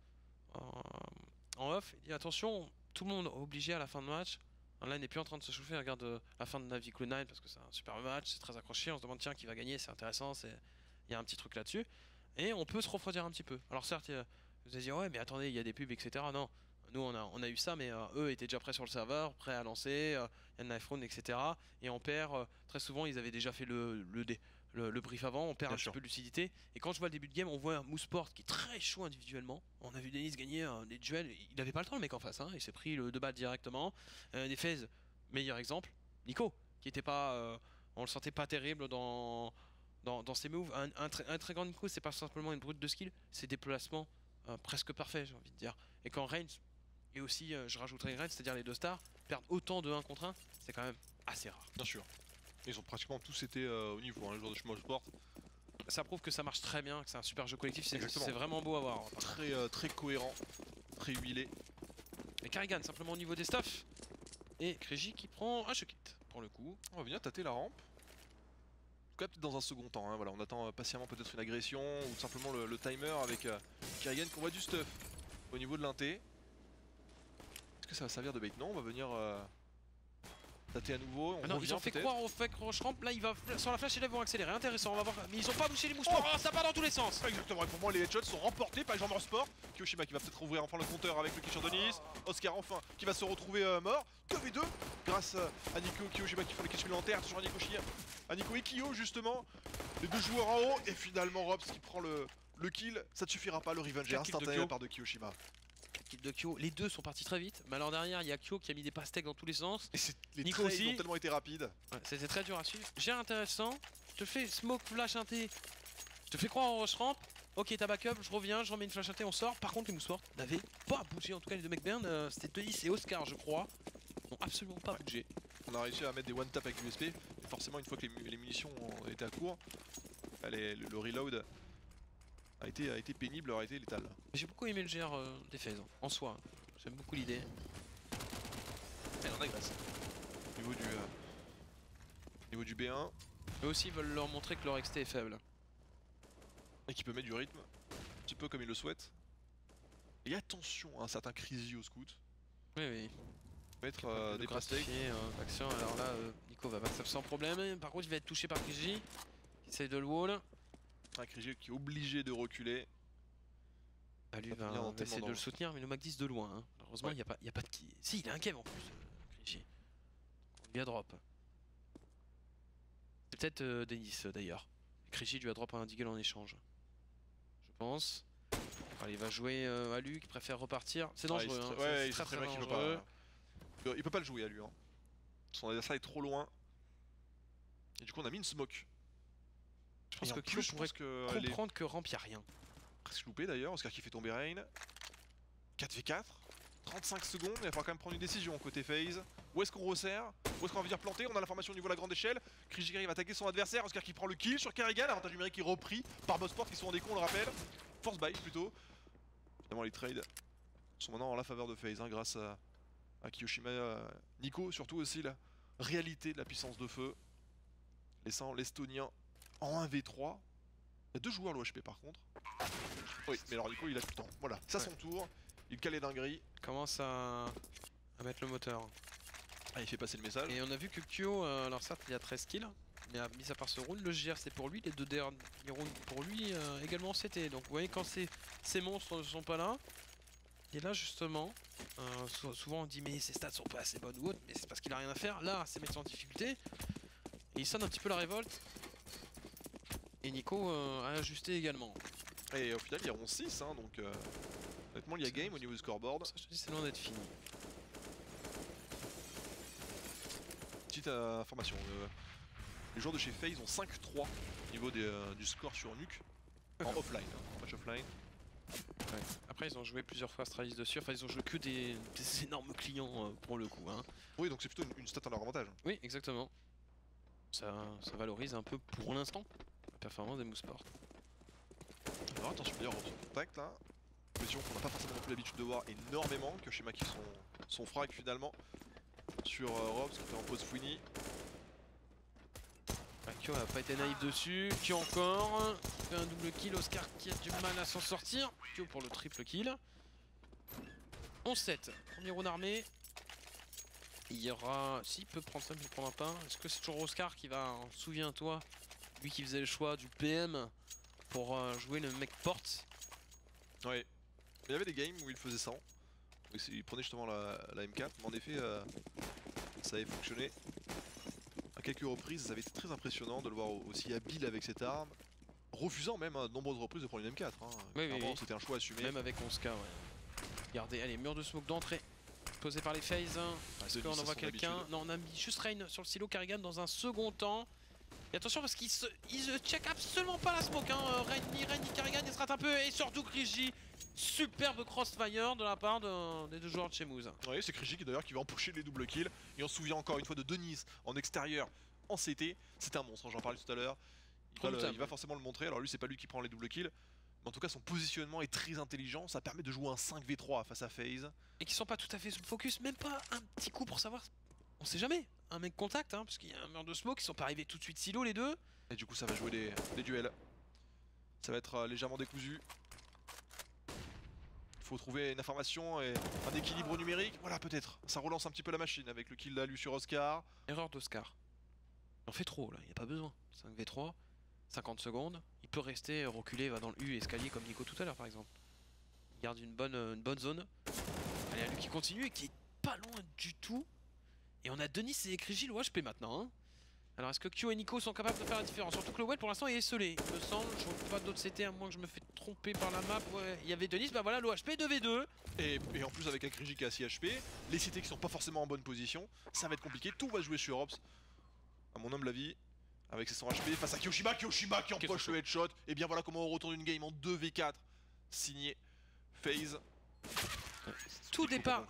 en off, attention, tout le monde obligé à la fin de match. Là, il n'est plus en train de se chauffer. Regarde la fin de Navi Cloud9 parce que c'est un super match, c'est très accroché. On se demande tiens qui va gagner, c'est intéressant, il y a un petit truc là-dessus. Et on peut se refroidir un petit peu. Alors certes, vous allez dire ouais mais attendez il y a des pubs etc non nous on a, on a eu ça mais euh, eux étaient déjà prêts sur le serveur prêts à lancer euh, il y a un iPhone etc et en pair euh, très souvent ils avaient déjà fait le, le dé le, le brief avant, on perd Bien un sûr. petit peu de lucidité. Et quand je vois le début de game, on voit un Mouseport qui est très chaud individuellement. On a vu Denis gagner euh, des duels, il n'avait pas le temps le mec en face, hein. il s'est pris le 2 balles directement. Euh, des FaZe, meilleur exemple, Nico, qui était pas, euh, on le sentait pas terrible dans, dans, dans ses moves. Un, un très, un très grand Nico, c'est pas simplement une brute de skill, c'est des placements presque parfaits, j'ai envie de dire. Et quand Reigns, et aussi euh, je rajouterai Reigns, c'est-à-dire les deux stars, perdent autant de 1 contre 1, c'est quand même assez rare. Bien sûr. Ils ont pratiquement tous été euh, au niveau, hein, les joueurs de Schmoll Sport. Ça prouve que ça marche très bien, que c'est un super jeu collectif, c'est vraiment beau à voir. Très, euh, très cohérent, très huilé. Et Carrigan simplement au niveau des stuffs. Et Krejci qui prend un kit pour le coup. On va venir tâter la rampe. En tout cas, peut-être dans un second temps. hein, Voilà, on attend patiemment peut-être une agression ou simplement le, le timer avec euh, Kerrigan qu'on voit du stuff au niveau de l'inté. Est-ce que ça va servir de bait Non, on va venir euh, tâter à nouveau. On Ah non, revient ils ont fait croire au fake rush ramp, là il va sur la flash et là ils vont accélérer, intéressant, on va voir. Mais ils ont pas bougé les mouches, oh, ça part dans tous les sens. Exactement, et pour moi les headshots sont remportés par les gens de Sport. Kyoshima qui va peut-être ouvrir enfin le compteur avec le kill sur Denis. Oscar enfin qui va se retrouver euh, mort. 2v2 grâce euh, à Nico et Kyoshima qui font les kills supplémentaires. Toujours à Nico Shia. À Nico Kyo justement. Les deux joueurs en haut. Et finalement Robs qui prend le, le kill. Ça ne suffira pas, le revenge est Quatre kills de instantané par de Kyoshima. Kill de Kyo, les deux sont partis très vite. Mais alors derrière, il y a Kyo qui a mis des pastèques dans tous les sens. Et les Nico aussi. ont tellement été rapides. Ouais, C'était très dur à suivre. J'ai intéressant. Je te fais smoke flash inté. Je te fais croire en rush ramp. Ok, t'as backup, je reviens, je remets une flash inté, on sort. Par contre, les mousseforts n'avaient pas bougé. En tout cas, les deux mecs burn, euh, c'était Denis et Oscar, je crois. N'ont absolument pas bougé. On a réussi à mettre des one tap avec l'USP. Et forcément, une fois que les, mu- les munitions ont été à court, les- le, le reload a été, a été pénible, a été létal. J'ai beaucoup aimé le GR euh, des FaZe, en soi. J'aime beaucoup l'idée. Elle en agresse. Au niveau du, euh, niveau du B1, Eux aussi veulent leur montrer que leur XT est faible. et qui peut mettre du rythme, un petit peu comme il le souhaite. Et attention à un certain Crazy au scout. Oui, oui. Mettre euh, Le des gratifier, euh. Alors là, euh, Nico va backstab sans problème. Par contre, il va être touché par KJ. Il essaye de le wall. Un Crazy qui est obligé de reculer. Bah, lui va, tellement essayer de le soutenir, mais le Mac 10 de loin. hein. Heureusement, il Ouais. n'y a, pas- y a pas de qui. Si, il a un kev en plus, KJ. On lui a drop. C'est peut-être euh, Denis euh, d'ailleurs. Kriji lui a drop un deagle en échange. Je pense. Allez, il va jouer euh, à lui qui préfère repartir. C'est Ah, il dangereux. hein. Ouais, il très, très très peut pas. peut- Il peut pas le jouer à lui. Hein. Son adversaire est trop loin. Et du coup, on a mis une smoke. Je pense que je pourrait que comprendre que ramp, n'y a rien. presque loupé d'ailleurs. Oscar qui fait tomber Rain. 4v4. 35 secondes, il va falloir quand même prendre une décision côté phase. Où est-ce qu'on resserre Où est-ce qu'on va venir planter On a l'information au niveau de la grande échelle. Kriji qui va attaquer son adversaire. Oscar qui prend le kill sur Carrigan. Avantage numérique qui est repris par Bossport qui sont en déco, on le rappelle. Force buy plutôt. Finalement, les trades sont maintenant en la faveur de phase hein, grâce à, à Kiyoshima. euh, Nico, surtout aussi la réalité de la puissance de feu. Laissant l'Estonien en 1v3. Il y a deux joueurs l'OHP par contre. Oui, mais alors Nico il a tout le temps. Voilà, c'est à Ouais. son tour. Il cale les dingueries. Commence à, à mettre le moteur. Ah, il fait passer le message. Et on a vu que Kyo, euh, alors certes, il a 13 kills. Mais à- mis à part ce round, le GR c'est pour lui, les deux derniers rounds pour lui euh, également c'était. Donc vous voyez quand ces, ces monstres ne sont pas là, et là justement, euh, sou- souvent on dit mais ses stats sont pas assez bonnes ou autre, mais c'est parce qu'il a rien à faire. Là, ces mecs sont en difficulté, et il sonne un petit peu la révolte. Et Nico euh, a ajusté également. Et au final, il y a 11-6, hein, donc euh, honnêtement, il y a game au niveau du scoreboard. Ça, je te dis, c'est loin d'être fini. Petite euh, information les joueurs de chez FaZe ont 5-3 au niveau des, du score sur Nuke en offline, hein, en match offline. Après, ils ont joué plusieurs fois Astralis dessus. Enfin, ils ont joué que des, des énormes clients euh, pour le coup. Hein. Oui, donc c'est plutôt une, une stat en leur avantage. Oui, exactement. Ça, ça valorise un peu pour l'instant performance des Mouseport. Alors attention, d'ailleurs, on contact là. Position qu'on n'a pas forcément l'habitude de voir énormément. Kyoshima qui son, son frag finalement sur euh, Robs qui était en pause Fouini. Bah, Kyo a pas été naïf dessus. Kyo encore. Fait un double kill. Oscar qui a du mal à s'en sortir. Kyo pour le triple kill. 11-7. Premier round armé. Il y aura. S'il peut prendre ça, il prendra pas. Est-ce que c'est toujours Oscar qui va. Souviens-toi. Lui qui faisait le choix du PM pour euh, jouer le mec porte. Ouais. Il y avait des games où il faisait 100. Donc c'est- il prenait justement la, la M4, mais en effet, euh, ça avait fonctionné. À quelques reprises, ça avait été très impressionnant de le voir aussi habile avec cette arme, refusant même à de nombreuses reprises de prendre une M4. Hein. Oui, oui, Clairement, oui. C'était un choix assumé. Même avec 11k, ouais. Regardez, allez, mur de smoke d'entrée. Posé par les FaZe. Est-ce Denis, qu'on ça, envoie quelqu'un. Non, on a mis juste Rain sur le silo Carrigan dans un second temps. Et attention parce qu'il se, il se check absolument pas la smoke. Hein. Euh, Rain, ni Carrigan, il se rate un peu. Et surtout Kriji. Superbe crossfire de la part de- des deux joueurs de chez Moose. Oui, c'est Kriji qui d'ailleurs qui va empocher les doubles kills. Et on se souvient encore une fois de Denise en extérieur en CT. C'est un monstre, hein, j'en parlais tout à l'heure. Il, va il forcément le montrer. Alors lui, c'est pas lui qui prend les doubles kills. Mais en tout cas, son positionnement est très intelligent. Ça permet de jouer un 5v3 face à FaZe. Et qui sont pas tout à fait focus. Même pas un petit coup pour savoir. On sait jamais. Un mec contact, hein, parce qu'il y a un mur de smoke. Ils sont pas arrivés tout de suite silo les deux. Et du coup, ça va jouer des, des duels. Ça va être euh, légèrement décousu. Il faut trouver une information et un équilibre numérique. Voilà, peut-être. Ça relance un petit peu la machine avec le kill d'Alu sur Oscar. Erreur d'Oscar. Il en fait trop là, il n'y a pas besoin. 5v3, 50 secondes. Il peut rester reculé, va dans le U escalier comme Nico tout à l'heure par exemple. Il garde une bonne, euh, une bonne zone. Allez, à lui qui continue et qui est pas loin du tout. Et on a Denis et Krigil au HP maintenant. hein. Alors est-ce que Q et Nico sont capables de faire la différence? Surtout que le Well pour l'instant il est scellé. Il me semble, je vois pas d'autres CT à moins que je me fais tromper par la map. Ouais, il y avait Denis, bah voilà l'OHP 2v2. Et, et en plus, avec Kriji qui a 6 HP, les cités qui sont pas forcément en bonne position, ça va être compliqué. Tout va jouer sur Ops, à mon humble avis. Avec ses 100 HP face à Kyoshima, Kyoshima qui empoche le headshot. Et bien voilà comment on retourne une game en 2v4. Signé FaZe. Tout départ,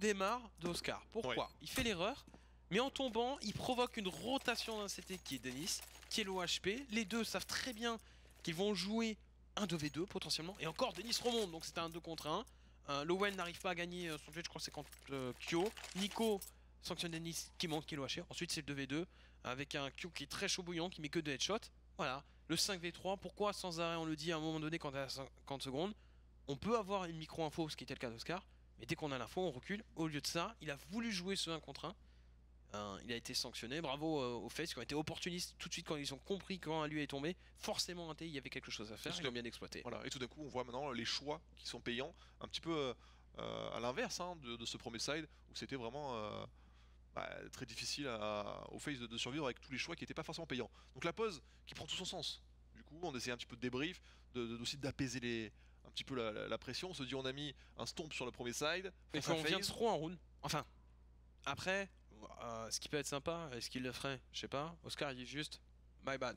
démarre d'Oscar. Pourquoi Ouais. Il fait l'erreur, mais en tombant, il provoque une rotation d'un CT qui est Denis, qui est l'OHP. Les deux savent très bien qu'ils vont jouer un 2v2 potentiellement. Et encore, Denis remonte, donc c'était un 2 contre 1. Euh, Lowen n'arrive pas à gagner euh, son jet, je crois que c'est contre euh, Kyo. Nico sanctionne Denis qui monte, qui est l'OHP. Ensuite, c'est le 2v2 avec un Q qui est très chaud bouillant, qui met que des headshots. Voilà, le 5v3. Pourquoi sans arrêt on le dit à un moment donné quand à 50 secondes On peut avoir une micro-info, ce qui était le cas d'Oscar. Mais dès qu'on a l'info, on recule. Au lieu de ça, il a voulu jouer ce 1 contre 1. Euh, il a été sanctionné. Bravo euh, aux Face qui ont été opportunistes tout de suite quand ils ont compris quand lui est tombé. Forcément, un il y avait quelque chose à faire. Ils l'ont bien exploité. Voilà, et tout d'un coup, on voit maintenant les choix qui sont payants, un petit peu euh, à l'inverse hein, de, de ce premier side, où c'était vraiment bah, très difficile à, au face de, de survivre avec tous les choix qui n'étaient pas forcément payants. Donc la pause qui prend tout son sens. Du coup, on essaie un petit peu de débrief, de, aussi d'apaiser les un petit peu la, la- la pression. On se dit, on a mis un stomp sur le premier side. Et à qu'on vient de roue en round. Enfin, après, euh, ce qui peut être sympa, est-ce qu'il le ferait Je sais pas. Oscar, il dit juste my bad.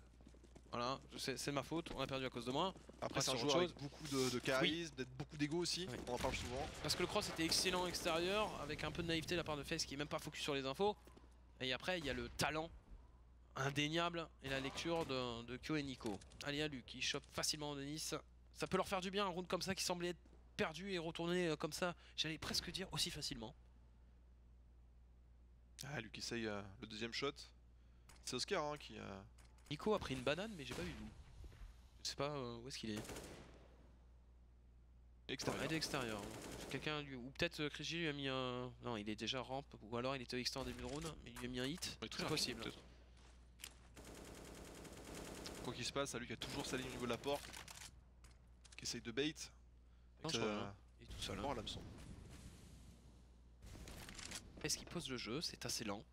Voilà, c'est de ma faute, on a perdu à cause de moi. Après, c'est un joueur avec beaucoup de, de charisme, d'être beaucoup d'ego aussi. Oui. On en parle souvent. Parce que le cross était excellent extérieur, avec un peu de naïveté de la part de Face qui est même pas focus sur les infos. Et après, il y a le talent indéniable et la lecture de, de Kyo et Nico. Allez, à lui qui chope facilement Denis. Ça peut leur faire du bien un round comme ça qui semblait être perdu et retourner euh, comme ça, j'allais presque dire aussi facilement. Ah, lui qui essaye euh, le deuxième shot. C'est Oscar hein, qui a. Nico a pris une banane, mais j'ai pas vu d'où. Je sais pas euh, où est-ce qu'il est. extérieur. Aide extérieur. Quelqu'un lui- ou peut-être euh, Krigi lui a mis un. Non, il est déjà ramp, ou alors il était extérieur en début de round, mais il lui a mis un hit. Très C'est rapide, possible. Quoi qu'il se passe, à lui qui a toujours sa ligne au niveau de la porte, qui essaye de bait. Non, je. Il est tout seul. hein. mort à l'hameçon. Est-ce qu'il pose le jeu? C'est assez lent.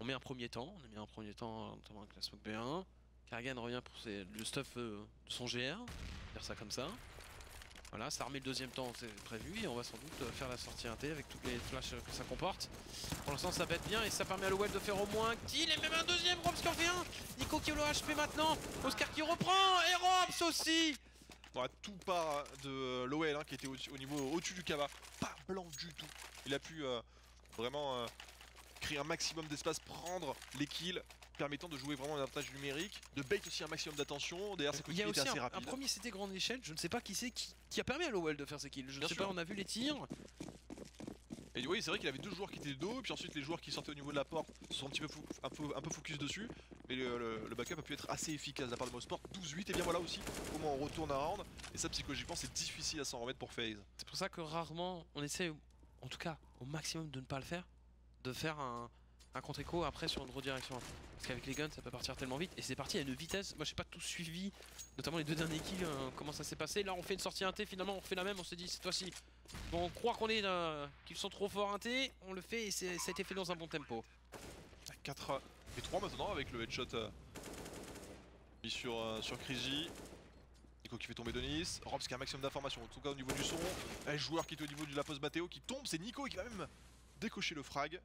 On met un premier temps, on a mis un premier temps notamment avec la smoke B1. Kargan revient pour ses- le stuff euh, de son GR, on va dire ça comme ça. Voilà, ça remet le deuxième temps, c'est prévu, et on va sans doute euh, faire la sortie inté avec toutes les flashs euh, que ça comporte. Pour l'instant, ça bête bien et ça permet à l'OL de faire au moins un kill et même un deuxième. Robs qui en fait un. Nico qui a le HP maintenant. Oscar qui reprend et Robs aussi. Voilà, tout part de l'OL hein, qui était au, au niveau au-dessus du Kava. Pas blanc du tout. Il a pu euh, vraiment euh, créer un maximum d'espace, prendre les kills, permettant de jouer vraiment un avantage numérique, de bait aussi un maximum d'attention. D'ailleurs, sa Il y a était aussi assez un, premier CT grande échelle, je ne sais pas qui c'est qui, qui a permis à l'OL de faire ses kills. Je ne sais sûr. pas, on a vu les tirs. Et oui, c'est vrai qu'il avait deux joueurs qui étaient de dos, puis ensuite les joueurs qui sortaient au niveau de la porte sont un petit peu, fou- un peu, un peu focus dessus. Mais le, le- le backup a pu être assez efficace de la part de Mosport. 12-8, et bien voilà aussi comment on retourne un round. Et ça, psychologiquement, c'est difficile à s'en remettre pour FaZe. C'est pour ça que rarement on essaie, en tout cas au maximum de ne pas le faire, de faire un, un contre-écho après sur une redirection. Parce qu'avec les guns ça peut partir tellement vite et c'est parti à une vitesse. Moi j'ai pas tout suivi, notamment les deux derniers kills, euh, comment ça s'est passé. Là on fait une sortie inté, finalement on fait la même, on s'est dit cette fois-ci, bon, on croit qu'on est euh, qu'ils sont trop forts inté, on le fait et ça a été fait dans un bon tempo. 4 Et 3 maintenant avec le headshot euh, mis sur, euh, sur. Nico qui fait tomber Denis. Robs qui a un maximum d'informations, en tout cas au niveau du son. Un joueur qui est au niveau de la poste Bateo qui tombe, c'est Nico qui va même décocher le frag.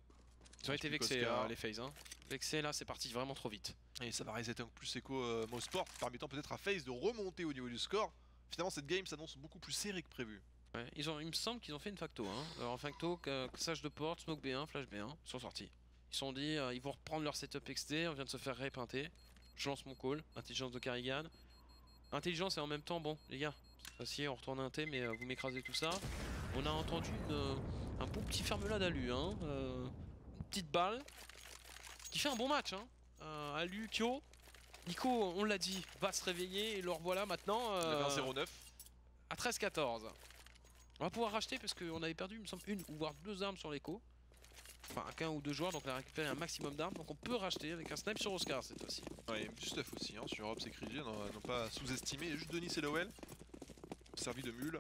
Ils ont été vexés euh, les FaZe. Hein. Vexés là, c'est parti vraiment trop vite. Et ça va resetter encore plus écho euh, Mosport, permettant peut-être à FaZe de remonter au niveau du score. Finalement cette game s'annonce beaucoup plus serrée que prévu. Ouais, ils ont, il me semble qu'ils ont fait une facto. Hein. Alors, en facto, que- sage de porte, smoke B1, flash B1, ils sont sortis. Ils se sont dit, euh, ils vont reprendre leur setup XT, on vient de se faire répinter. Je lance mon call, intelligence de Carrigan. Intelligence et en même temps, bon, les gars, fois-ci on retourne un T, mais euh, vous m'écrasez tout ça. On a entendu une, euh, un bon petit ferme-là d'Alu, hein. euh, une petite balle, qui fait un bon match. Hein. Euh, Alu, Kyo. Nico, on l'a dit, va se réveiller et le revoilà maintenant. Euh, avait un 0-9. à 13-14. On va pouvoir racheter parce qu'on avait perdu, il me semble, une ou voire deux armes sur l'écho. Enfin, qu'un ou deux joueurs, donc on a récupéré un maximum d'armes. Donc on peut racheter avec un snipe sur Oscar cette fois-ci. Ouais, du stuff aussi hein, sur Robs et Kriji, non, non pas sous-estimé. Juste Denis et Lowell. Servi de mule.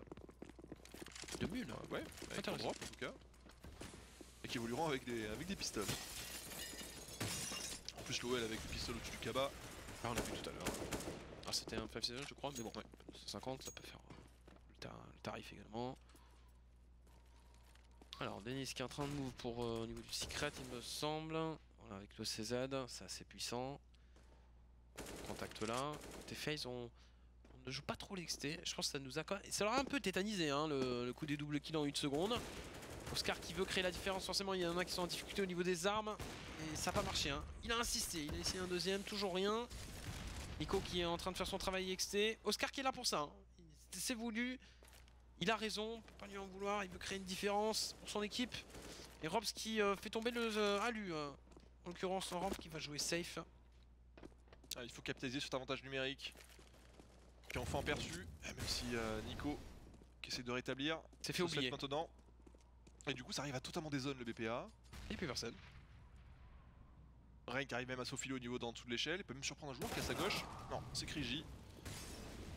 De mule. Euh, ouais, avec drop en tout cas. Et qui évolueront avec des, avec des pistoles. En plus Lowell avec le pistolet au-dessus du cabas. Ah, on l'a vu tout à l'heure. Ah, c'était un 5 je crois, mais bon, 50, ça peut faire le tarif également. Alors, Denis qui est en train de move pour euh, au niveau du secret, il me semble. Voilà, avec le CZ, c'est assez puissant. Contact là. Tes phases, on, on ne joue pas trop l'XT. Je pense que ça nous a. Ça leur a un peu tétanisé, hein, le, coup des doubles kills en une seconde. Oscar qui veut créer la différence, forcément, il y en a qui sont en difficulté au niveau des armes. Et ça n'a pas marché. Hein. Il a insisté, il a essayé un deuxième, toujours rien. Nico qui est en train de faire son travail XT. Oscar qui est là pour ça. hein. C'est voulu. Il a raison, on peut pas lui en vouloir. Il veut créer une différence pour son équipe. Et Robs qui euh, fait tomber le euh, Alu. euh. En l'occurrence, Robs qui va jouer safe. Ah, il faut capitaliser sur cet avantage numérique. Qui est enfin perçu. eh, Même si euh, Nico qui essaie de rétablir. C'est fait oublier. maintenant. Et du coup ça arrive à totalement dézone le BPA. Il n'y a plus personne. Rain qui arrive même à s'aufiler au niveau d'en dessous de l'échelle. Il peut même surprendre un joueur qui est à sa gauche. Non, c'est Kriji.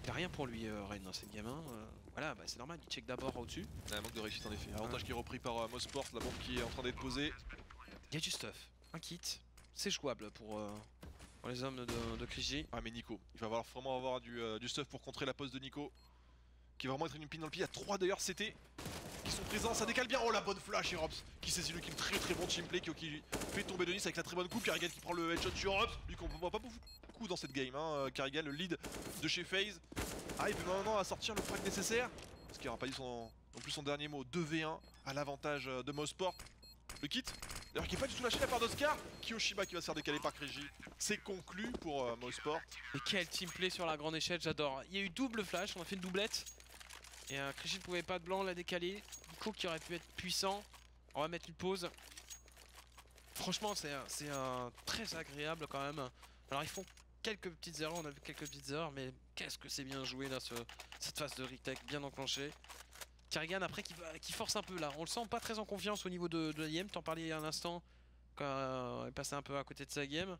Il a rien pour lui, Rain, dans cette gamin. Euh, voilà, bah, c'est normal, il check d'abord au-dessus. Un manque de réussite en effet. Avantage qui est repris par euh, Mosport, la bombe qui est en train d'être posée. Il y a du stuff. Un kit. C'est jouable pour, euh, pour les hommes de, de Kriji. Ah mais Nico, il va falloir vraiment avoir du, euh, du stuff pour contrer la pose de Nico. Qui va vraiment être une pine dans le pied. Il y a 3 d'ailleurs CT qui sont présents. Ça décale bien. Oh la bonne flash et Robs qui saisit le kill. Très très bon teamplay qui, qui fait tomber Denis avec la très bonne coupe. Carrigan qui prend le headshot sur Robs. Lui qu'on voit pas beaucoup dans cette game. Hein. Euh, Carrigan le lead de chez FaZe. Ah il peut maintenant à sortir le frag nécessaire. Parce qu'il n'aura pas dit son, non plus son dernier mot. 2v1 à l'avantage euh, de Mosport. Le kit D'ailleurs qui est pas du tout lâché la part d'Oscar. Kiyoshiba qui va se faire décaler par Kriji. C'est conclu pour euh, Mosport. Et quel teamplay sur la grande échelle, j'adore. Il y a eu double flash, on a fait une doublette. Et euh, ne pouvait pas de blanc, l'a décalé. Nico qui aurait pu être puissant. On va mettre une pause. Franchement, c'est euh, c'est, euh, très agréable quand même. Alors, ils font quelques petites erreurs, on a vu quelques petites erreurs, mais qu'est-ce que c'est bien joué là, ce- cette phase de retake bien enclenchée. Carrigan après qui, va- qui force un peu là. On le sent pas très en confiance au niveau de, de la game. T'en parlais il y a un instant quand euh, il passé un peu à côté de sa game.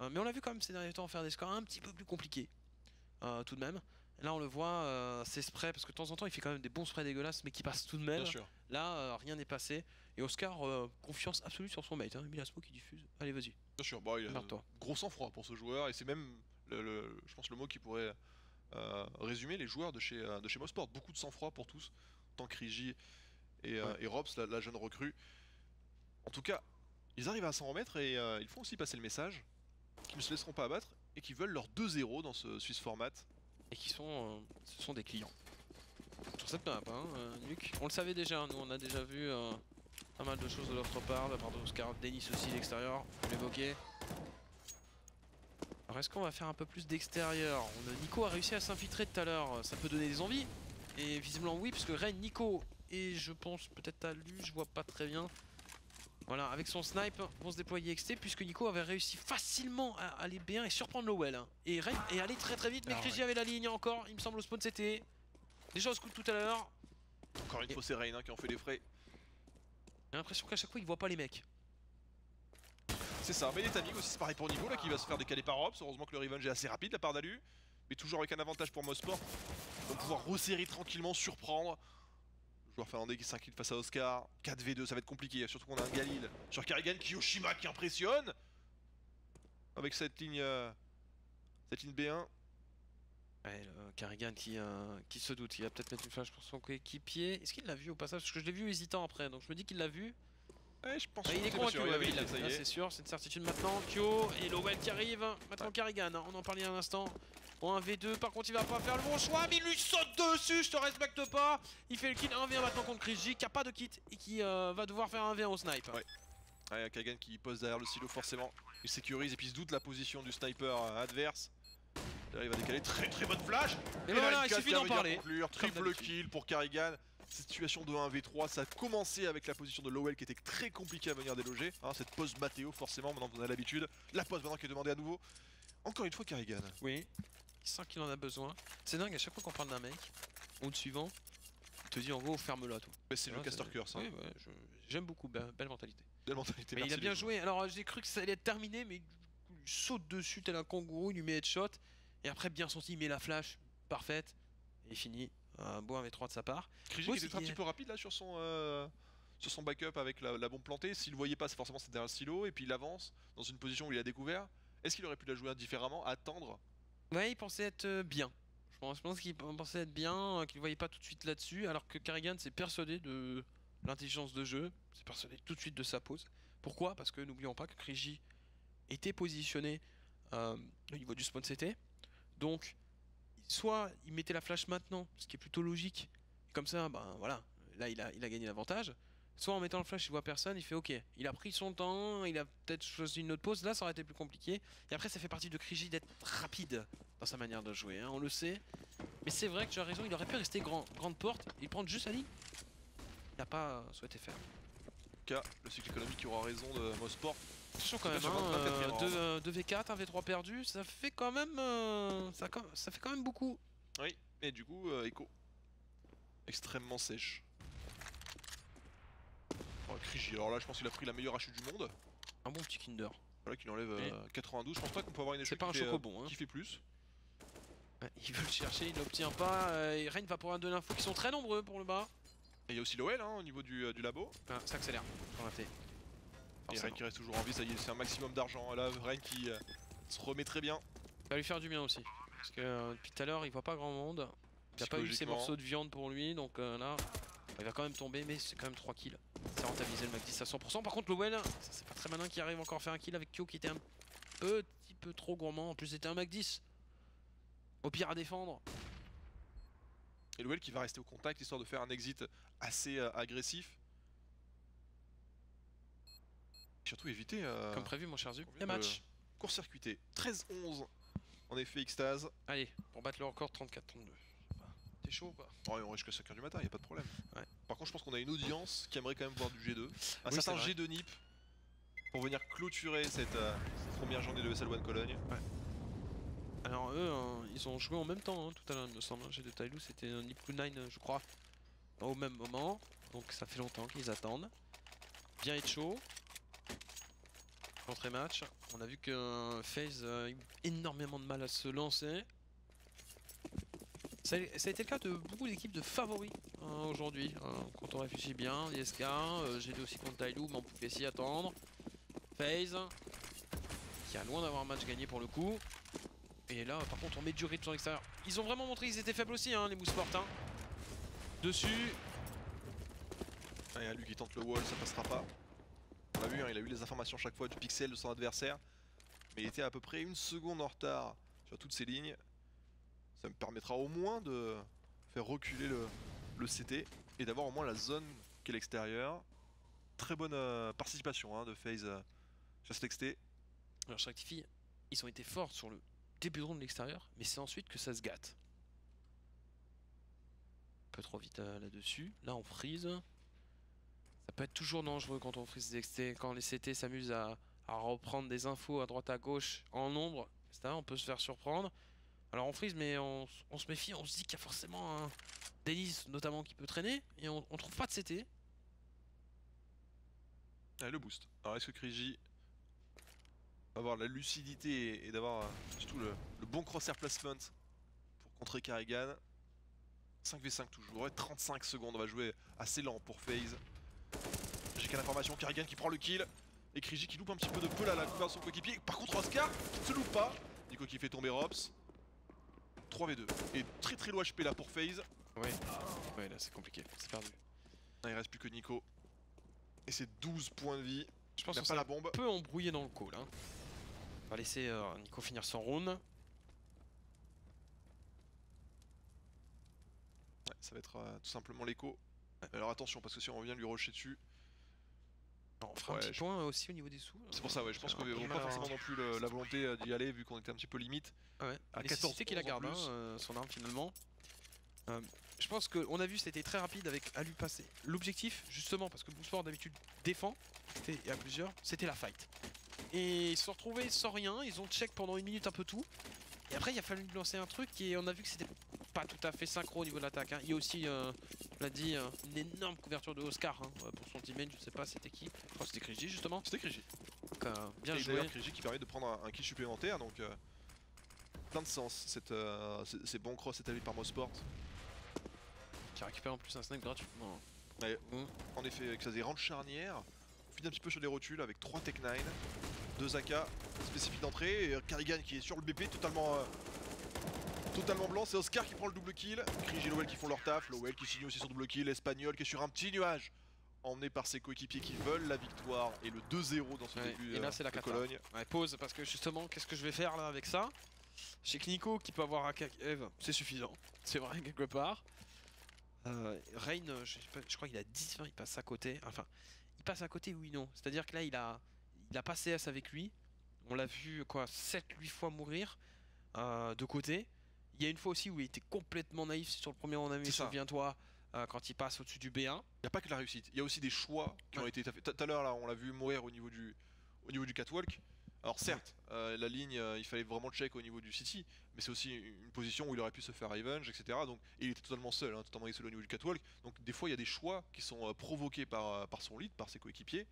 Euh, mais on l'a vu quand même ces derniers temps faire des scores un petit peu plus compliqués. euh, tout de même. Là on le voit, euh, ses sprays, parce que de temps en temps il fait quand même des bons sprays dégueulasses mais qui passent tout de même. Bien sûr. Là rien n'est passé. Et Oscar, confiance absolue sur son mate. Hein. Milasmo qui diffuse. Allez vas-y, Bien sûr, il a gros sang-froid pour ce joueur et c'est même, le, le- je pense, le mot qui pourrait euh, résumer les joueurs de chez, euh, de chez Mosport. Beaucoup de sang-froid pour tous, tant que Rigi et, euh, et Robs, la, la jeune recrue. En tout cas, ils arrivent à s'en remettre et euh, ils font aussi passer le message qu'ils ne se laisseront pas abattre et qu'ils veulent leur 2-0 dans ce Swiss format. Et qui sont, ce sont des clients. Sur cette map, hein. On le savait déjà, nous on a déjà vu pas mal de choses de notre part, de la part de Oscar, Denis aussi l'extérieur, vous l'évoquez. Alors est-ce qu'on va faire un peu plus d'extérieur? Nico a réussi à s'infiltrer tout à l'heure, ça peut donner des envies. Et visiblement oui, parce que Ren, Nico et je pense peut-être à lui, je vois pas très bien. Voilà, avec son snipe, vont se déployer XT puisque Nico avait réussi facilement à aller B1 et surprendre Lowell. Et Ren est allé très très vite, mais Ah Kriji ouais. avait la ligne encore, il me semble au spawn c'était. Déjà au scout tout à l'heure, Encore une Et- fois, c'est Rain hein, qui en fait les frais. J'ai l'impression qu'à chaque fois il voit pas les mecs. C'est ça, mais les timings aussi, c'est pareil pour Nico là qui va se faire décaler par Robs. Heureusement que le revenge est assez rapide de la part d'Alu, mais toujours avec un avantage pour Mosport. Vont pouvoir resserrer tranquillement, surprendre. Le joueur finlandais qui s'incline face à Oscar. 4v2, ça va être compliqué, surtout qu'on a un Galil sur Carrigan, Kiyoshima qui impressionne. avec cette ligne, euh, cette ligne B1. Ouais, Carrigan qui, euh, qui se doute, il va peut-être mettre une flash pour son coéquipier. Est-ce qu'il l'a vu au passage? Parce que je l'ai vu hésitant après, donc je me dis qu'il l'a vu. Ouais, je pense Ah, que il est convaincu, ouais, l'a vu, c'est sûr, c'est une certitude maintenant. Kyo et Lowell qui arrive. Maintenant Carrigan, hein, on en parlait un instant. Bon, un V2, par contre il va pas faire le bon choix, mais il lui saute dessus, je te respecte pas. Il fait le kill 1v1 maintenant contre Chris J, qui a pas de kit et qui euh, va devoir faire un 1v1 au snipe. Ouais. Ouais, Kagan qui pose derrière le silo forcément. Il sécurise et puis il se doute la position du sniper euh, adverse. Là, il va décaler très très bonne flash. Et, là, voilà, il suffit d'en parler. conclure. Triple kill pour Carrigan. Situation de 1v3, ça a commencé avec la position de Lowell qui était très compliquée à venir déloger. Hein, cette pause Matteo forcément, maintenant qu'on a l'habitude. La pause maintenant qui est demandée à nouveau. Encore une fois Carrigan. Oui. Il sent qu'il en a besoin. C'est dingue, à chaque fois qu'on parle d'un mec, ou de suivant, il te dit en gros ferme-la toi. C'est le caster curse. Hein. Oui, j'aime beaucoup, be- belle mentalité. Belle mentalité, Mais il a bien joué. Alors j'ai cru que ça allait être terminé, mais il saute dessus tel un kangourou, il lui met headshot. Et après, bien senti, il met la flash parfaite. Et il finit. Un beau 1v3 de sa part. Ouais, qui était un petit peu rapide là sur son, euh, sur son backup avec la, la bombe plantée. S'il le voyait pas, c'est forcément c'était derrière le silo. Et puis il avance dans une position où il a découvert. Est-ce qu'il aurait pu la jouer différemment Attendre? Ouais, il pensait être euh, bien. Je pense, qu'il pensait être bien, euh, qu'il ne voyait pas tout de suite là-dessus. Alors que Carrigan s'est persuadé de l'intelligence de jeu, s'est persuadé tout de suite de sa pose. Pourquoi? Parce que n'oublions pas que Kriji était positionné euh, au niveau du spawn CT. Donc, soit il mettait la flash maintenant, ce qui est plutôt logique. Comme ça, ben voilà, là il a, il a gagné l'avantage. Soit en mettant le flash, il voit personne, il fait ok. Il a pris son temps, il a peut-être choisi une autre pause. Là, ça aurait été plus compliqué. Et après, ça fait partie de Kriji d'être rapide dans sa manière de jouer, hein, on le sait. Mais c'est vrai que tu as raison, il aurait pu rester grand, grande porte et prendre juste ligne. Il n'a pas souhaité faire. En tout le cycle économique aura raison de Mosport. Attention quand même, Sur 24e round. 2 euh, V4, un V3 perdu, ça fait quand même, euh, ça, fait quand même beaucoup. Oui, et du coup, euh, Echo. Extrêmement sèche. Oh, Kriji, alors là, je pense qu'il a pris la meilleure HU du monde. Un bon petit Kinder. Voilà, qui lui enlève euh, 92. Je pense pas qu'on peut avoir une C'est pas un qui fait, euh. Hein. qui fait plus. Il veut le chercher, il l'obtient pas. euh, et Rain va pouvoir donner l'info qui sont très nombreux pour le bas. Et il y a aussi Lowell hein, au niveau du, du labo. Ah, ça accélère. Pour rater. Et Rain Forcément. qui reste toujours en vie, ça y est, c'est un maximum d'argent. Là, Rain qui euh, se remet très bien. Ça va lui faire du bien aussi. Parce que euh, depuis tout à l'heure, il voit pas grand monde. Il a pas eu ses morceaux de viande pour lui, donc euh, là, il va quand même tomber, mais c'est quand même 3 kills. C'est rentabilisé le Mac 10 à 100%. Par contre, Lowell, c'est pas très malin qui arrive encore à faire un kill avec Kyo qui était un petit peu trop gourmand. En plus, c'était un Mac 10. Au pire à défendre. Et Lowell qui va rester au contact histoire de faire un exit assez euh, agressif. Et surtout éviter euh, Comme prévu, mon cher Zu. vient match. court-circuiter. 13-11 en effet extase. Allez, pour battre le record 34-32. T'es chaud ou pas? Oh, on reste jusqu'à 5h du matin, y a pas de problème. Ouais. Par contre, je pense qu'on a une audience qui aimerait quand même voir du G2. Un Oui, certain c'est vrai. G2 NIP pour venir clôturer cette, euh, cette première journée de SL1 Cologne. Alors eux, hein, ils ont joué en même temps hein, tout à l'heure, il me semble. J'ai de Tailou, c'était un Nip 9, je crois, au même moment. Donc ça fait longtemps qu'ils attendent. Bien être chaud. Entrée match. On a vu que FaZe a eu énormément de mal à se lancer. Ça, a a été le cas de beaucoup d'équipes de favoris hein, aujourd'hui. hein, quand on réfléchit bien, ISK, euh, G2 aussi contre Tailou, mais on pouvait s'y attendre. FaZe, qui a loin d'avoir un match gagné pour le coup. Et là, par contre, on met du rythme sur l'extérieur. Ils ont vraiment montré qu'ils étaient faibles aussi, hein, les Moussports. Hein. Dessus. Et lui qui tente le wall, ça passera pas. Hein, il a eu les informations chaque fois du pixel de son adversaire. Mais il était à peu près une seconde en retard sur toutes ces lignes. Ça me permettra au moins de faire reculer le, CT et d'avoir au moins la zone qui est l'extérieur. Très bonne euh, participation hein, de FaZe euh, sur. Alors, je rectifie. Ils ont été forts sur le début de round de l'extérieur, mais c'est ensuite que ça se gâte. Un peu trop vite euh, là-dessus. Là, on freeze. Peut être toujours dangereux quand on freeze des XT, quand les CT s'amusent à, reprendre des infos à droite à gauche en nombre. On peut se faire surprendre. Alors on freeze, mais on, se méfie, on se dit qu'il y a forcément un Dennis notamment qui peut traîner, et on, trouve pas de CT. Allez, le boost. Alors est-ce que Kriji va avoir la lucidité et, d'avoir euh, surtout le, le bon crosshair placement pour contrer Carrigan? 5v5 toujours, et 35 secondes, on va jouer assez lent pour FaZe. J'ai qu'à l'information, Carrigan qui prend le kill. Et Kriji qui loupe un petit peu de peu là la couverture de son coéquipier. Par contre Oscar qui ne se loupe pas. Nico qui fait tomber Rops. 3v2. Et très très low HP là pour FaZe. Ouais, ouais là c'est compliqué, c'est perdu. Non, il reste plus que Nico. Et c'est 12 points de vie. Je pense pas la bombe. un peu embrouillé dans le call. Hein. On va laisser euh, Nico finir son round. Ouais, ça va être euh, tout simplement l'écho. Alors attention parce que si on revient lui rusher dessus, On fera Ouais, un petit je- point aussi au niveau des sous. c'est pour ça ouais, je pense qu'on n'a pas forcément non plus le- la volonté euh, d'y aller vu qu'on était un petit peu limite. Ah ouais. à À 14, 14 qu'il la 11 en garde, hein, euh, son arme finalement. Euh, je pense qu'on a vu c'était très rapide avec à lui passer. L'objectif, justement, parce que Boosport d'habitude défend, et à plusieurs, c'était la fight. Et ils se sont retrouvés sans rien, ils ont check pendant une minute un peu tout. Et après il a fallu lancer un truc et on a vu que c'était pas tout à fait synchro au niveau de l'attaque. hein. Il y a aussi, euh, on l'a dit, euh, une énorme couverture de Oscar hein, euh, pour son teammate, je sais pas c'était qui. Que c'était Kriji justement. C'était. Donc, euh, bien joué. Kriji qui permet de prendre un, un kill supplémentaire donc plein de sens cette, ces, bons cross établis par Mosport. Qui récupère en plus un snipe gratuitement. Ouais, Mm. En effet avec ça des rangs de charnière. On finit un petit peu sur les rotules avec 3 Tech 9, 2 AK spécifiques d'entrée et Carrigan qui est sur le BP totalement euh, totalement blanc, c'est Oscar qui prend le double kill, Krij et Lowell qui font leur taf, Lowell qui signe aussi son double kill, Espagnol qui est sur un petit nuage emmené par ses coéquipiers qui veulent la victoire et le 2-0 dans ce Ouais, début et là, euh, c'est la de. Cologne. Ouais, pause parce que justement, qu'est-ce que je vais faire là avec ça? Chez Nico qui peut avoir un Eve, c'est suffisant. C'est vrai, quelque part. Euh, Rain, euh, je, sais pas, je crois qu'il a 10 20, il passe à côté. Enfin, il passe à côté, oui, non. C'est-à-dire que là, il a, il a pas CS avec lui. On l'a vu, quoi, 7-8 fois mourir euh, de côté. Il y a une fois aussi où il était complètement naïf sur le premier ça. souviens-toi, euh, quand il passe au-dessus du B1. Il n'y a pas que la réussite, il y a aussi des choix qui ont été faits. Tout à l'heure, là, on l'a vu mourir au niveau du, au niveau du catwalk. Alors certes, euh, la ligne, euh, il fallait vraiment check au niveau du city, mais c'est aussi une position où il aurait pu se faire revenge, etc. Donc, et il était totalement seul, hein, totalement isolé au niveau du catwalk. Donc des fois, il y a des choix qui sont euh, provoqués par, par son lead, par ses coéquipiers.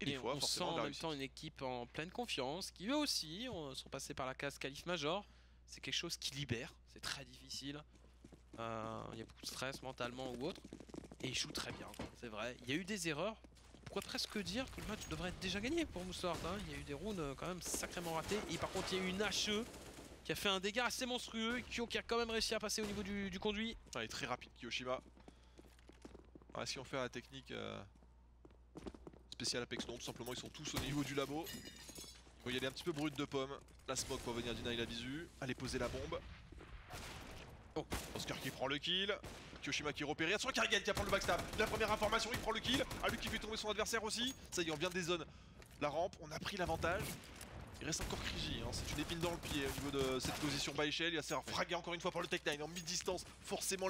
Et, des fois, on sent forcément, de en même réussite. temps une équipe en pleine confiance, qui eux aussi on- sont passés par la case qualif major. C'est quelque chose qui libère, c'est très difficile. Euh, Il y a beaucoup de stress mentalement ou autre. Et ils jouent très bien, c'est vrai. Il y a eu des erreurs. On pourrait presque dire que le match devrait être déjà gagné pour Moussart. hein. Il y a eu des rounds euh, quand même sacrément ratés. Et par contre, il y a eu une HE qui a fait un dégât assez monstrueux. Kyo qui a quand même réussi à passer au niveau du, du conduit. Il est très rapide, Kiyoshima. Est-ce qu'ils vont faire la technique euh, spéciale Apex Non, tout simplement, ils sont tous au niveau du labo. Vont y aller un petit peu brut de pomme. La smoke pour venir deny la visu. Aller poser la bombe. Oh. Oscar qui prend le kill. Kiyoshima qui est repéré. Attention, Karrigan qui va prendre le backstab. La première information, il prend le kill. À lui qui fait tomber son adversaire aussi. Ça y est, on vient des zones. La rampe, on a pris l'avantage. Il reste encore Kriji, hein. c'est une épine dans le pied au niveau de cette position bas échelle. Il va se faire fraguer encore une fois par le Tech 9 en mi-distance, forcément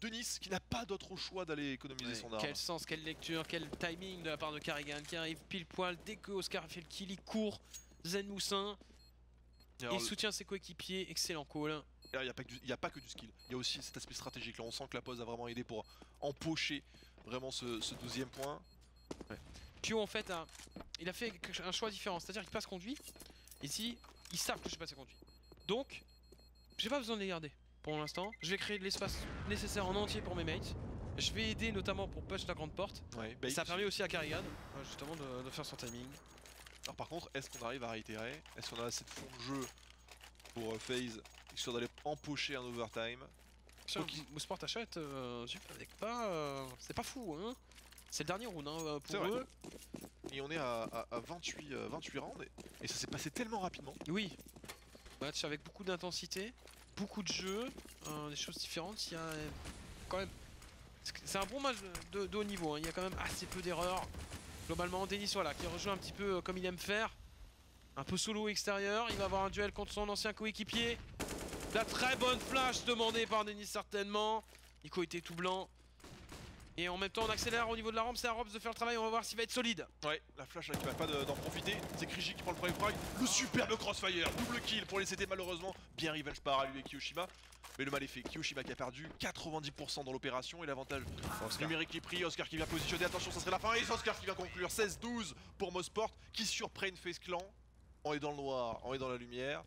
Denis qui n'a pas d'autre choix d'aller économiser son arme. Quel sens, quelle lecture, quel timing de la part de Carrigan qui arrive pile poil dès que Oscar fait le kill, il court. Zen Moussin, Alors, il soutient ses coéquipiers, excellent call. Il n'y a, pas que du- il y a pas que du skill, il y a aussi cet aspect stratégique. Là, on sent que la pause a vraiment aidé pour empocher vraiment ce, ce 12 point. Pio en fait a, il a fait un choix différent, c'est-à-dire qu'il passe conduit. Ici, ils savent que je passe conduit. Donc, j'ai pas besoin de les garder pour l'instant. Je vais créer de l'espace nécessaire en entier pour mes mates. Je vais aider notamment pour push la grande porte. Ouais, Et bait. ça permet aussi à Carrigan euh, justement de, de faire son timing. Alors par contre, est-ce qu'on arrive à réitérer? Est-ce qu'on a assez de fond de jeu pour euh, FaZe Histoire d'aller empocher un overtime? Sur Ok. Moussport achète, euh, pas, euh, c'est pas fou hein. C'est le dernier round hein, euh, pour vrai. eux. Et on est à, à- à 28, euh, 28 rounds et, et ça s'est passé tellement rapidement. Oui. Match avec beaucoup d'intensité, beaucoup de jeux, euh, des choses différentes. Il y a quand même. C'est un bon match de, de haut niveau. hein. Il y a quand même assez peu d'erreurs. Globalement, Denis voilà, qui rejoue un petit peu euh, comme il aime faire. Un peu solo extérieur. Il va avoir un duel contre son ancien coéquipier. La très bonne flash demandée par Denis certainement. Nico était tout blanc. Et en même temps, on accélère au niveau de la rampe. C'est à Robs de faire le travail. On va voir s'il va être solide. Ouais, la flash là, qui va pas de- d'en profiter. C'est Kriji qui prend le premier frag. Le superbe crossfire, double kill pour les CT malheureusement. Bien revenge par lui et Kiyoshima. Mais le mal est fait. Kiyoshima qui a perdu 90% dans l'opération et l'avantage numérique qui est pris. Oscar qui vient positionner. Attention, ça serait la fin. Et c'est Oscar qui vient conclure. 16-12 pour Mosport qui surprennent Face Clan. On est dans le noir, on est dans la lumière.